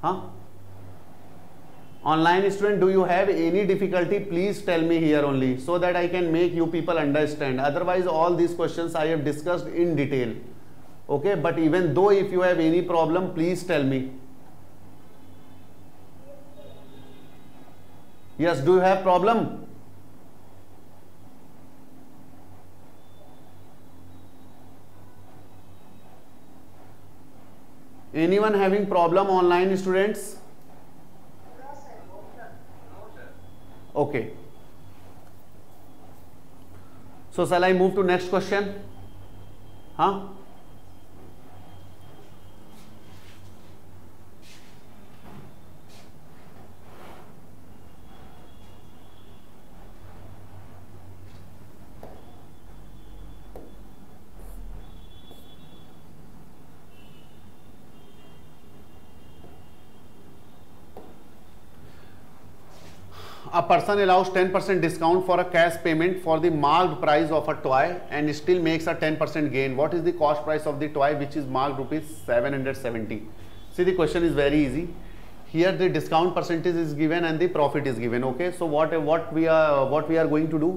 Huh? online student do you have any difficulty please tell me here only so that i can make you people understand otherwise all these questions i have discussed in detail okay but even though if you have any problem please tell me yes do you have problem anyone having problem online students Okay. So shall I move to next question? Huh? a person allows 10% discount for a cash payment for the marked price of a toy and still makes a 10% gain. What is the cost price of the toy which is marked rupees 770? See the question is very easy. Here the discount percentage is given and the profit is given. Okay, so what what we are what we are going to do?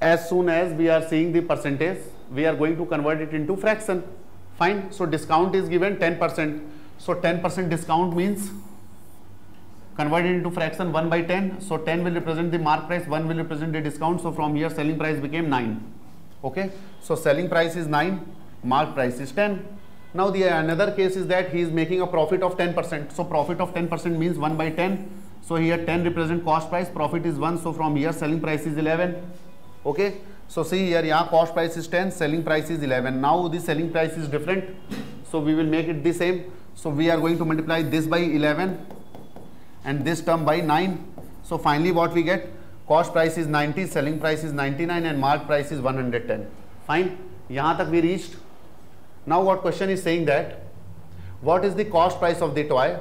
As soon as we are seeing the percentage, we are going to convert it into fraction. Fine. So discount is given 10%. So 10% discount means converted into fraction 1 by 10 so 10 will represent the mark price 1 will represent the discount so from here selling price became 9 okay so selling price is 9 mark price is 10 now the another case is that he is making a profit of 10% so profit of 10% means 1 by 10 so here 10 represent cost price profit is 1 so from here selling price is 11 okay so see here yeah cost price is 10 selling price is 11 now the selling price is different so we will make it the same so we are going to multiply this by 11 and this term by 9. So finally what we get? Cost price is 90, selling price is 99 and mark price is 110. Fine. Yahan tak we reached. Now what question is saying that what is the cost price of the toy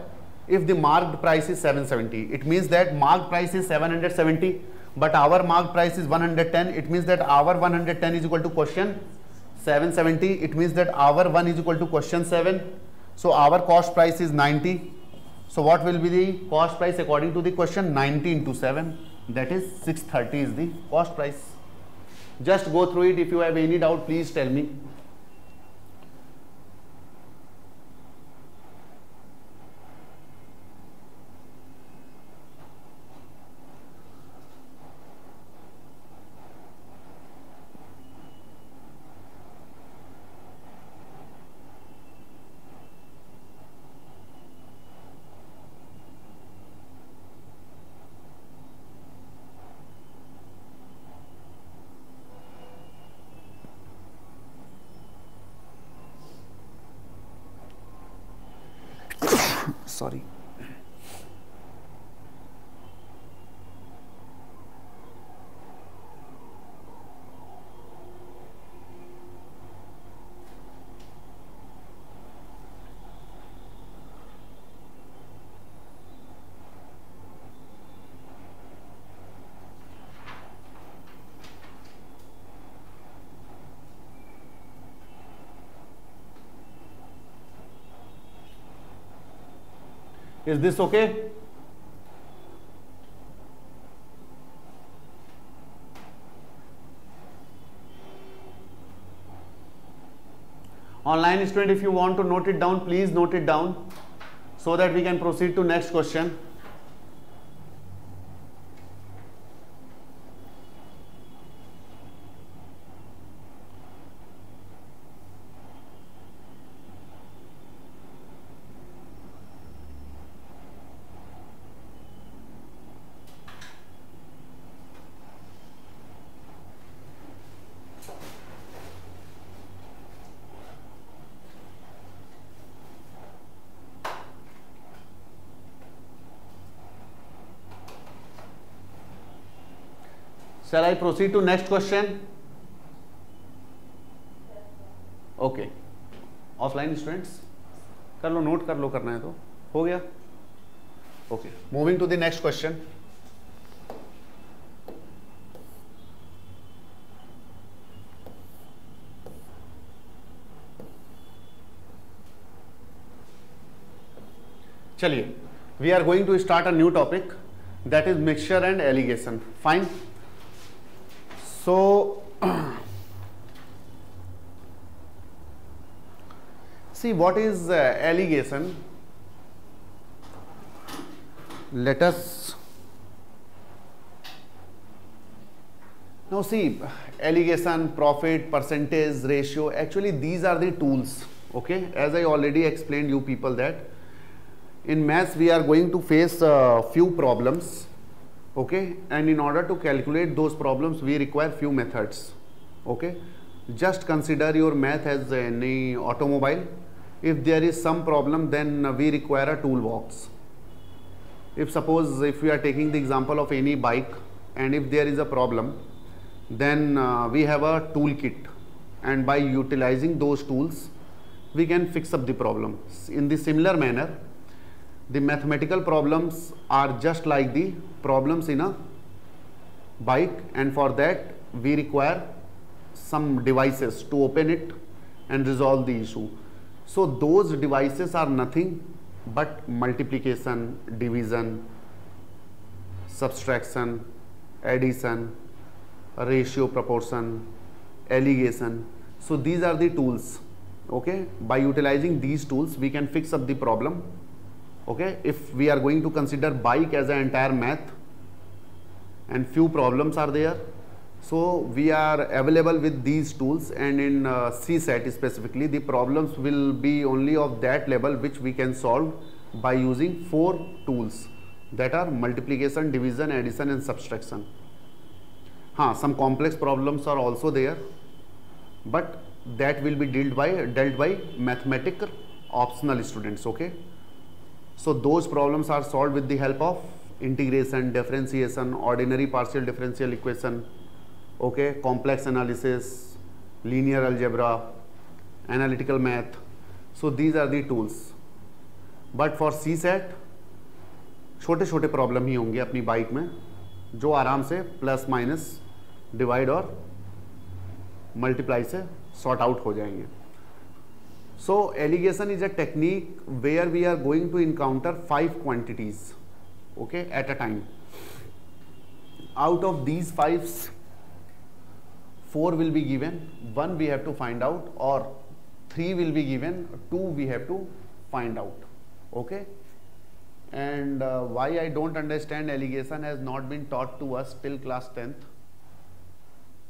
if the marked price is 770? It means that marked price is 770 but our marked price is 110. It means that our 110 is equal to question 770. It means that our 1 is equal to question 7. So our cost price is 90 so what will be the cost price according to the question 19 to 7 that is 630 is the cost price. Just go through it if you have any doubt please tell me. Is this okay? Online student, if you want to note it down, please note it down so that we can proceed to next question. shall i proceed to next question okay offline students कर लो note कर लो करना है तो हो गया okay moving to the next question चलिए we are going to start a new topic that is mixture and alligation fine So, see what is uh, allegation? Let us now see allegation, profit, percentage, ratio. Actually, these are the tools. Okay, as I already explained you people that in maths we are going to face uh, few problems okay and in order to calculate those problems we require few methods okay just consider your math as any automobile if there is some problem then we require a toolbox if suppose if we are taking the example of any bike and if there is a problem then uh, we have a toolkit and by utilizing those tools we can fix up the problem in the similar manner the mathematical problems are just like the problems in a bike and for that we require some devices to open it and resolve the issue. So those devices are nothing but multiplication, division, subtraction, addition, ratio proportion, allegation. So these are the tools. Okay, by utilizing these tools we can fix up the problem okay if we are going to consider bike as an entire math and few problems are there so we are available with these tools and in uh, CSAT specifically the problems will be only of that level which we can solve by using four tools that are multiplication, division, addition and subtraction. Huh, some complex problems are also there but that will be dealt by dealt by mathematical optional students okay So those problems are solved with the help of integration, differentiation, ordinary partial differential equation, okay, complex analysis, linear algebra, analytical math. So these are the tools. But for c set छोटे छोटे problem ही होंगे अपनी bike में जो आराम से plus minus divide और multiply से सॉर्ट आउट हो जाएंगे So allegation is a technique where we are going to encounter five quantities okay at a time. Out of these five, four will be given, one we have to find out or three will be given, two we have to find out okay and uh, why I don't understand allegation has not been taught to us till class 10th.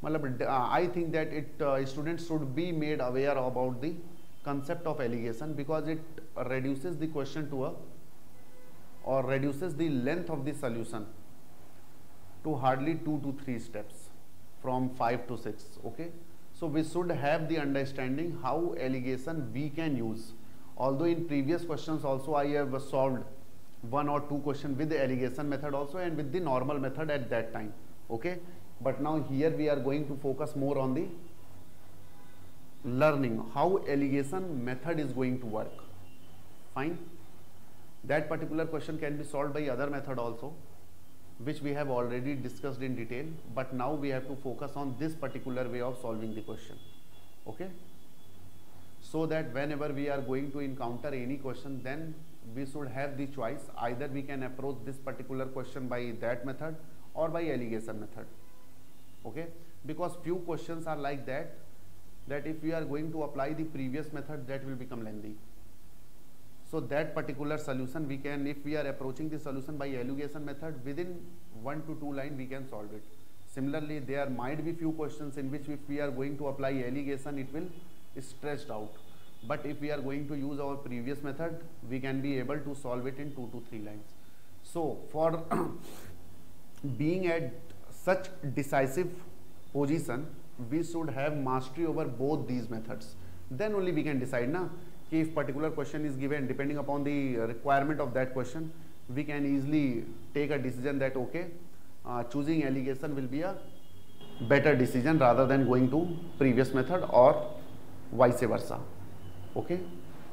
Uh, I think that it uh, students should be made aware about the concept of allegation because it reduces the question to a or reduces the length of the solution to hardly 2 to 3 steps from 5 to 6 okay so we should have the understanding how allegation we can use although in previous questions also I have solved one or two question with the allegation method also and with the normal method at that time okay but now here we are going to focus more on the learning how allegation method is going to work fine that particular question can be solved by other method also which we have already discussed in detail but now we have to focus on this particular way of solving the question okay so that whenever we are going to encounter any question then we should have the choice either we can approach this particular question by that method or by allegation method okay because few questions are like that that if we are going to apply the previous method that will become lengthy so that particular solution we can if we are approaching the solution by allegation method within one to two line we can solve it similarly there might be few questions in which if we are going to apply allegation it will stretched out but if we are going to use our previous method we can be able to solve it in two to three lines so for being at such decisive position we should have mastery over both these methods then only we can decide na if particular question is given depending upon the requirement of that question we can easily take a decision that okay uh, choosing allegation will be a better decision rather than going to previous method or vice versa okay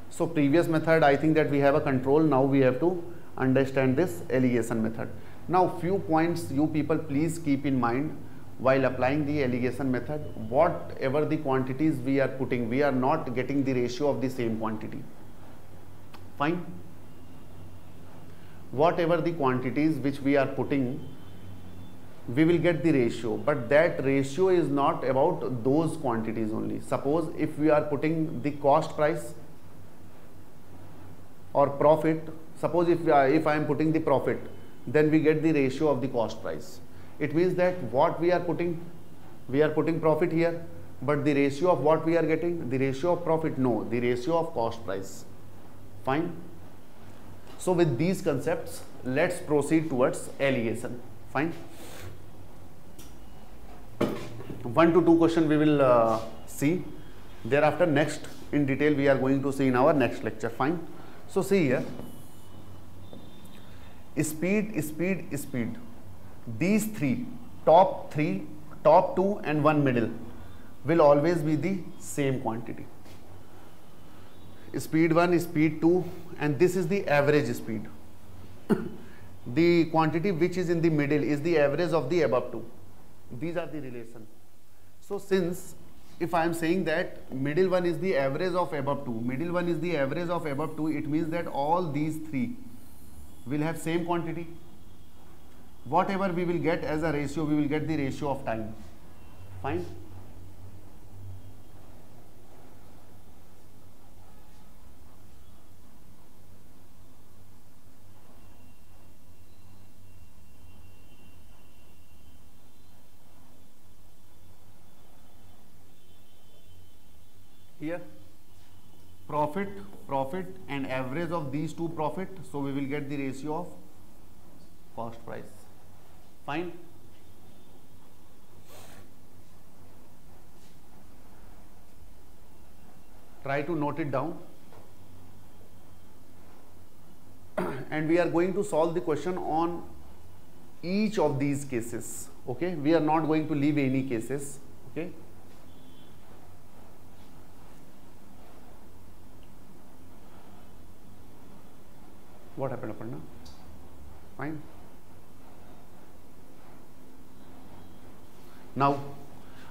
so previous method i think that we have a control now we have to understand this allegation method now few points you people please keep in mind while applying the allegation method whatever the quantities we are putting we are not getting the ratio of the same quantity fine whatever the quantities which we are putting we will get the ratio but that ratio is not about those quantities only suppose if we are putting the cost price or profit suppose if, are, uh, if I am putting the profit then we get the ratio of the cost price it means that what we are putting we are putting profit here but the ratio of what we are getting the ratio of profit no the ratio of cost price fine so with these concepts let's proceed towards allegation fine one to two question we will uh, see thereafter next in detail we are going to see in our next lecture fine so see here speed speed speed these three top three top two and one middle will always be the same quantity speed 1 speed 2 and this is the average speed the quantity which is in the middle is the average of the above two these are the relation so since if I am saying that middle one is the average of above 2, middle one is the average of above 2, it means that all these three will have same quantity whatever we will get as a ratio, we will get the ratio of time. Fine. Here, profit, profit and average of these two profit. So, we will get the ratio of cost price. Fine. Try to note it down. and we are going to solve the question on each of these cases. Okay, we are not going to leave any cases. Okay. What happened, Aparna? Fine. Now,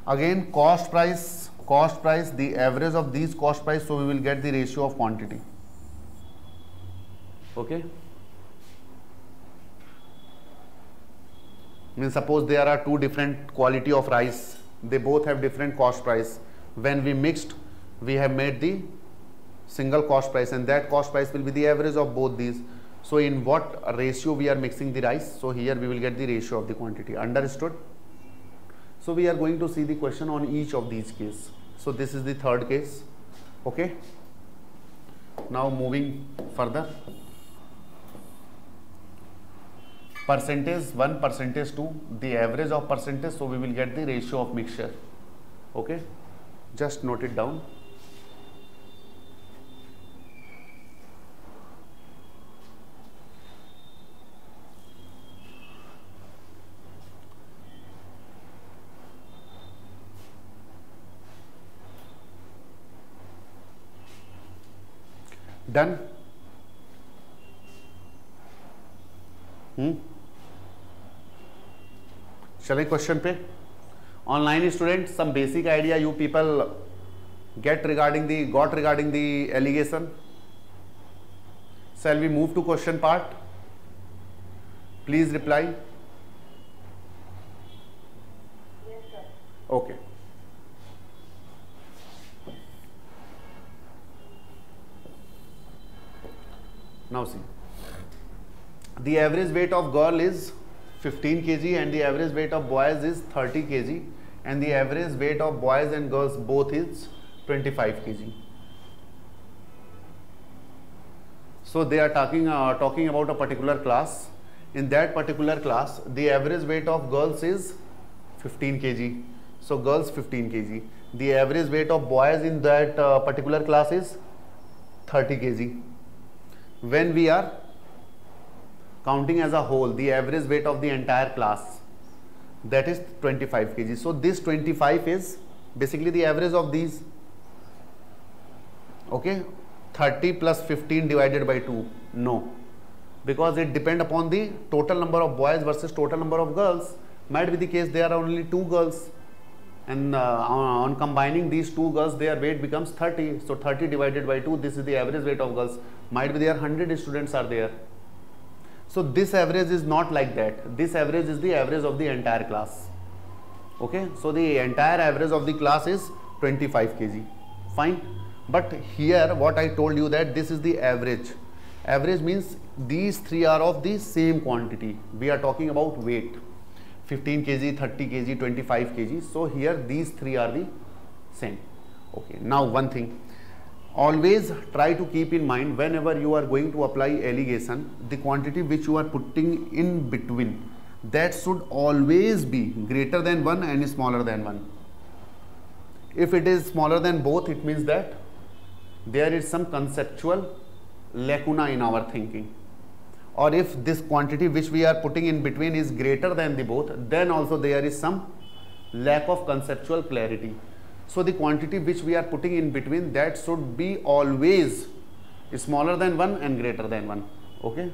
again cost price, cost price, the average of these cost price, so we will get the ratio of quantity. Okay. Means suppose there are two different quality of rice, they both have different cost price. When we mixed, we have made the single cost price and that cost price will be the average of both these. So in what ratio we are mixing the rice? So here we will get the ratio of the quantity. Understood? So we are going to see the question on each of these cases. So this is the third case. Okay. Now moving further. Percentage 1, percentage 2, the average of percentage. So we will get the ratio of mixture. Okay. Just note it down. Done चले question पे online student some basic idea you people get regarding the got regarding the alligation shall we move to question part please reply okay yes, Now see, the average weight of girl is 15 kg and the average weight of boys is 30 kg and the average weight of boys and girls both is 25 kg. So they are talking, uh, talking about a particular class. In that particular class, the average weight of girls is 15 kg. So girls 15 kg. The average weight of boys in that uh, particular class is 30 kg when we are counting as a whole the average weight of the entire class that is 25 kg so this 25 is basically the average of these okay 30 plus 15 divided by 2 no because it depend upon the total number of boys versus total number of girls might be the case there are only two girls and uh, on, on, combining these two girls their weight becomes 30 so 30 divided by 2 this is the average weight of girls might be there 100 students are there so this average is not like that this average is the average of the entire class okay so the entire average of the class is 25 kg fine but here what I told you that this is the average average means these three are of the same quantity we are talking about weight 15 kg, 30 kg, 25 kg. So here these three are the same. Okay. Now one thing, always try to keep in mind whenever you are going to apply allegation, the quantity which you are putting in between that should always be greater than 1 and smaller than 1. If it is smaller than both, it means that there is some conceptual lacuna in our thinking or if this quantity which we are putting in between is greater than the both then also there is some lack of conceptual clarity so the quantity which we are putting in between that should be always smaller than 1 and greater than 1 okay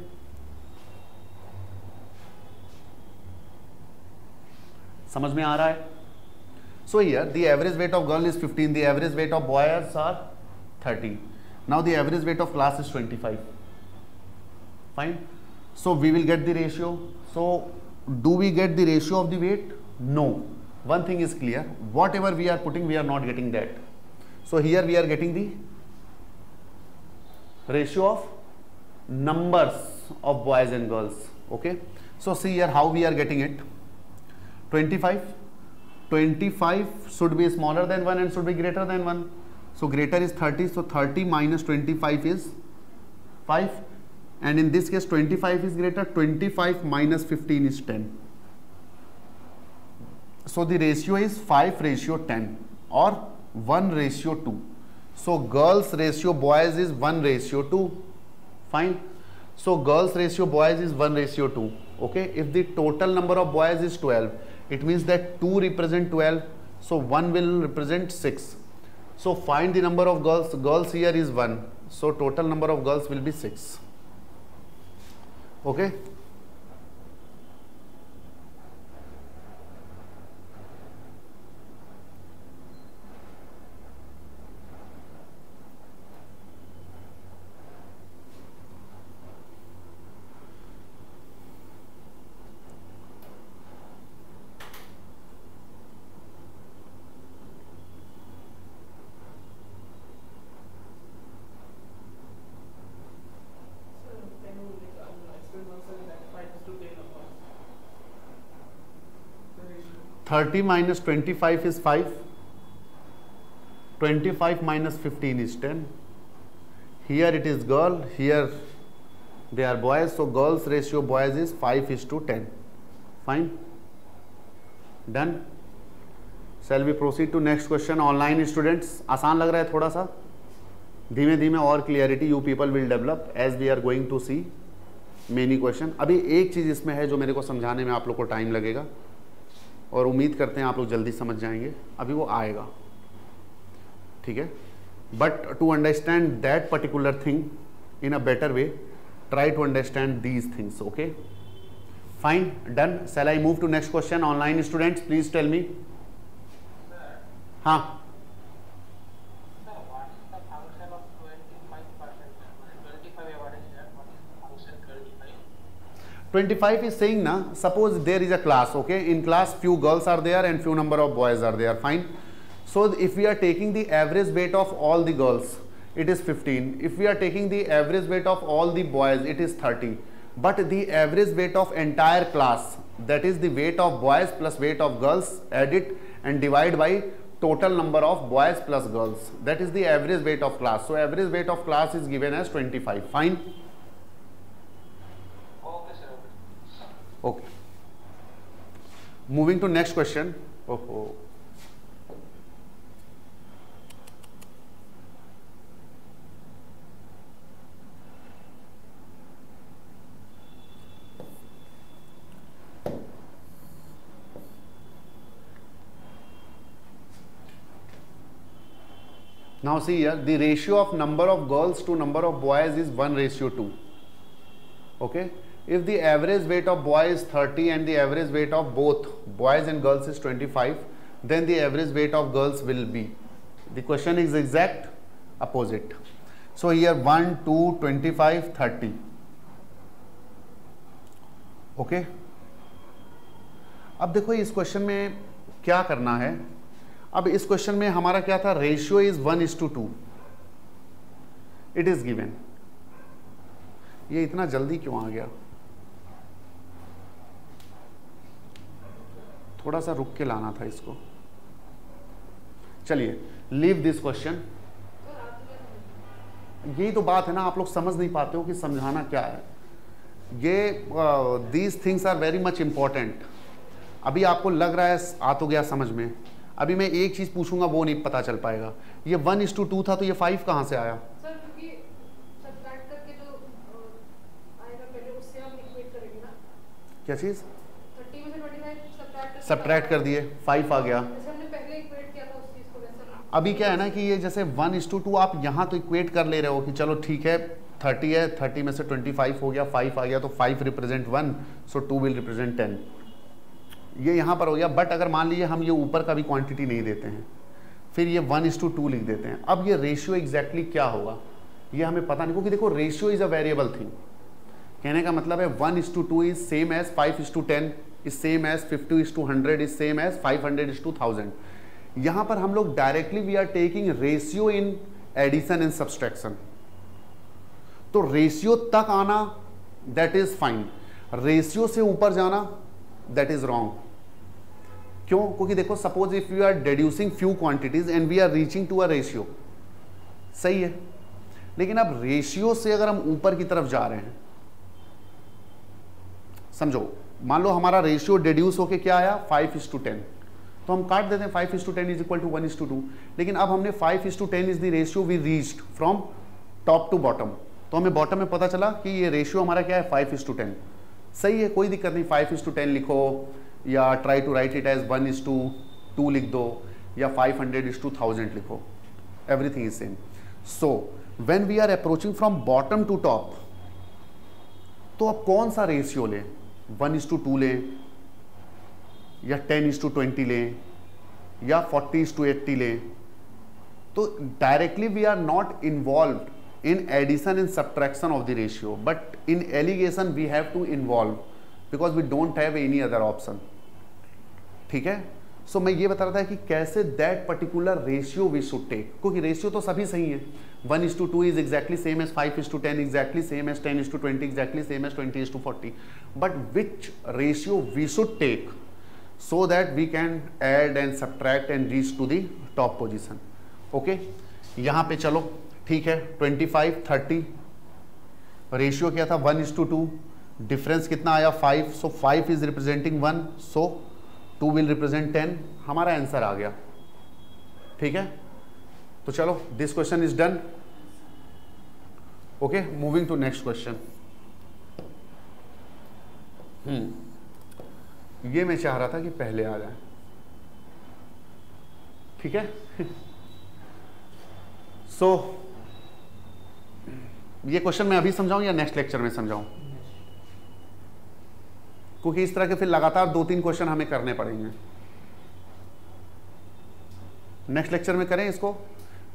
समझ में आ रहा है so here the average weight of girl is 15 the average weight of boys are 30 now the average weight of class is 25 fine so we will get the ratio. So do we get the ratio of the weight? No. One thing is clear, whatever we are putting, we are not getting that. So here we are getting the ratio of numbers of boys and girls. Okay. So see here how we are getting it. 25. 25 should be smaller than 1 and should be greater than 1. So greater is 30. So 30 minus 25 is 5 and in this case 25 is greater 25 minus 15 is 10 so the ratio is 5 ratio 10 or 1 ratio 2 so girls ratio boys is 1 ratio 2 fine so girls ratio boys is 1 ratio 2 okay if the total number of boys is 12 it means that 2 represent 12 so 1 will represent 6 so find the number of girls girls here is 1 so total number of girls will be 6 okay thirty minus twenty five is five twenty five minus fifteen is ten here it is girl here they are boys so girls ratio boys is five is to ten fine done shall we proceed to next question online students आसान लग रहा है थोड़ा सा धीमे धीमे और clarity you people will develop as we are going to see many question अभी एक चीज़ इसमें है जो मेरे को समझाने में आप लोग को टाइम लगेगा और उम्मीद करते हैं आप लोग जल्दी समझ जाएंगे अभी वो आएगा ठीक है but to understand that particular thing in a better way try to understand these things okay fine done shall I move to next question online students please tell me हाँ 25 is saying na, suppose there is a class, okay? In class, few girls are there and few number of boys are there, fine. So if we are taking the average weight of all the girls, it is 15. If we are taking the average weight of all the boys, it is 30. But the average weight of entire class, that is the weight of boys plus weight of girls, add it and divide by total number of boys plus girls. That is the average weight of class. So average weight of class is given as 25. Fine. Okay. Moving to next question. Oh, oh. Now see here, the ratio of number of girls to number of boys is 1 ratio 2. Okay. if the average weight of boy is 30 and the average weight of both boys and girls is 25 then the average weight of girls will be the question is exact opposite so here 1 2 25 30 okay अब देखो इस question में क्या करना है अब इस question में हमारा क्या था ratio is one is to two it is given ये इतना जल्दी क्यों आ गया थोड़ा सा रुक के लाना था इसको चलिए लीव दिस क्वेश्चन यही तो बात है ना आप लोग समझ नहीं पाते हो कि समझाना क्या है ये these things are very much important अभी आपको लग रहा है आ तो गया समझ में अभी मैं एक चीज़ पूछूंगा वो नहीं पता चल पाएगा ये वन इज टू टू था तो ये फाइव कहां से आया क्या चीज़ सब्ट्रैक्ट कर दिए फाइव आ गया अभी क्या है ना कि ये जैसे वन इस टू टू आप यहाँ तो इक्वेट कर ले रहे हो कि चलो ठीक है थर्टी है थर्टी में से ट्वेंटी फाइव हो गया फाइव आ गया तो five represent one so two will represent ten ये यहाँ पर हो गया बट अगर मान लीजिए हम ये ऊपर का भी क्वांटिटी नहीं देते हैं फिर ये वन इज टू टू लिख देते हैं अब ये रेशियो एग्जैक्टली क्या होगा ये हमें पता नहीं क्योंकि देखो ratio is a variable thing कहने का मतलब है one is to two is same as five is to ten is same as fifty is to hundred is same as five hundred is to thousand यहां पर हम लोग directly we are taking ratio in addition and subtraction तो ratio तक आना that is fine ratio से ऊपर जाना दैट इज रॉन्ग क्यों क्योंकि देखो suppose if you are deducing few quantities and we are reaching to a ratio सही है लेकिन अब रेशियो से अगर हम ऊपर की तरफ जा रहे हैं समझो मान लो हमारा रेशियो डिड्यूस होके क्या आया फाइव इज टू टेन तो हम काट देते हैं five is to ten is equal to one is to two लेकिन अब हमने five is to ten is the ratio we reached from top to bottom तो हमें बॉटम में पता चला कि ये रेशियो हमारा क्या है फाइव इज टू टेन सही है कोई दिक्कत नहीं फाइव इज टू टेन लिखो या try to write it as one is to two लिख दो या five hundred is to thousand लिखो everything is same so when we are approaching from bottom to top तो अब कौन सा रेशियो लें वन इज टू टू लें या टेन इस टू ट्वेंटी लें या फोर्टी इज टू एट्टी लें तो directly we are not involve in addition and subtraction of the ratio but in alligation we have to involve because we don't have any other option ठीक है सो so, मैं ये बता रहा था कि कैसे that particular ratio we should take क्योंकि रेशियो तो सभी सही है one is to two is exactly same as five is to ten exactly same as ten is to twenty exactly same as twenty is to forty but which ratio we should take so that we can add and subtract and reach to the top position okay यहाँ पे चलो ठीक है twenty five thirty ratio क्या था one is to two difference कितना आया five so five is representing one so two will represent ten हमारा आंसर आ गया ठीक है तो चलो this question is done okay moving to next question ये मैं चाह रहा था कि पहले आ जाए ठीक है सो so, ये क्वेश्चन मैं अभी समझाऊं या नेक्स्ट लेक्चर में समझाऊं क्योंकि इस तरह के फिर लगातार दो तीन क्वेश्चन हमें करने पड़ेंगे नेक्स्ट लेक्चर में करें इसको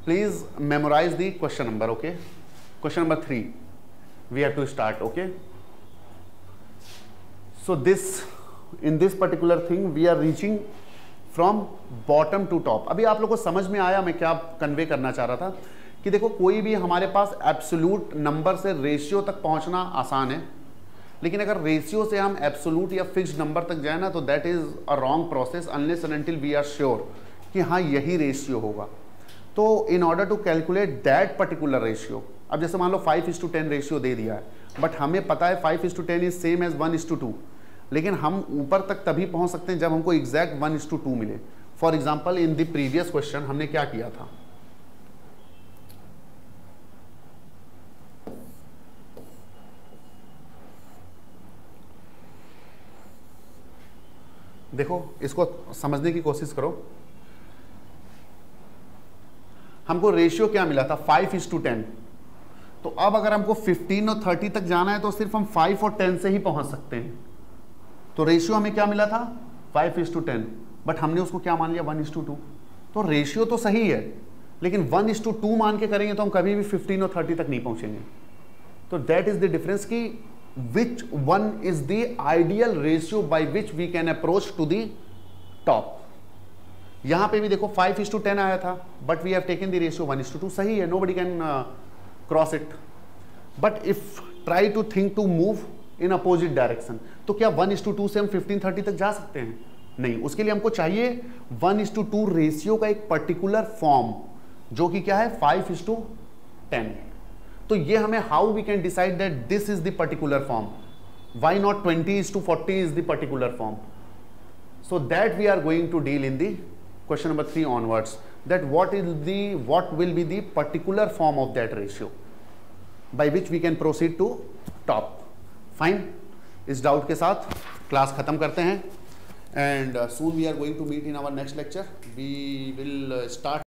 please memorize the question number okay question number three we have to start okay so this in this particular thing we are reaching from bottom to top अभी आप लोग को समझ में आया मैं क्या कन्वे करना चाह रहा था कि देखो कोई भी हमारे पास एब्सोलूट नंबर से रेशियो तक पहुंचना आसान है लेकिन अगर रेशियो से हम एब्सोलूट या फिक्स नंबर तक जाए ना तो that is a wrong process unless and until we are sure कि हाँ यही रेशियो होगा तो in order to calculate that particular ratio अब जैसे मान लो five is to ten ratio दे दिया है बट हमें पता है five is to ten is same as one is to two लेकिन हम ऊपर तक तभी पहुंच सकते हैं जब हमको exact one is to two मिले for example in the previous question हमने क्या किया था देखो इसको समझने की कोशिश करो हमको रेशियो क्या मिला था फाइव इज टू टेन तो अब अगर हमको फिफ्टीन और थर्टी तक जाना है तो सिर्फ हम फाइव और टेन से ही पहुंच सकते हैं तो रेशियो हमें क्या मिला था five is to ten but हमने उसको क्या मान लिया वन इज टू टू तो रेशियो तो सही है लेकिन वन इज टू टू मान के करेंगे तो हम कभी भी फिफ्टीन और थर्टी तक नहीं पहुंचेंगे तो दैट इज द डिफरेंस की which one is the ideal ratio by which we can approach to top top यहां पे भी देखो फाइव इज टू टेन आया था but we have taken the ratio one is to two सही है nobody can cross it but if try to think to move in opposite direction तो क्या वन इज टू टू से हम fifteen thirty तक जा सकते हैं नहीं उसके लिए हमको चाहिए one is to two ratio का एक पर्टिकुलर फॉर्म जो कि क्या है फाइव इज टू टेन तो ये हमें how we can decide that this is the particular form why not twenty is to forty is the particular form so that we are going to deal in the question number 3 onwards that what is the what will be the particular form of that ratio by which we can proceed to top fine इस doubt के साथ class खत्म करते हैं and soon we are going to meet in our next lecture we will start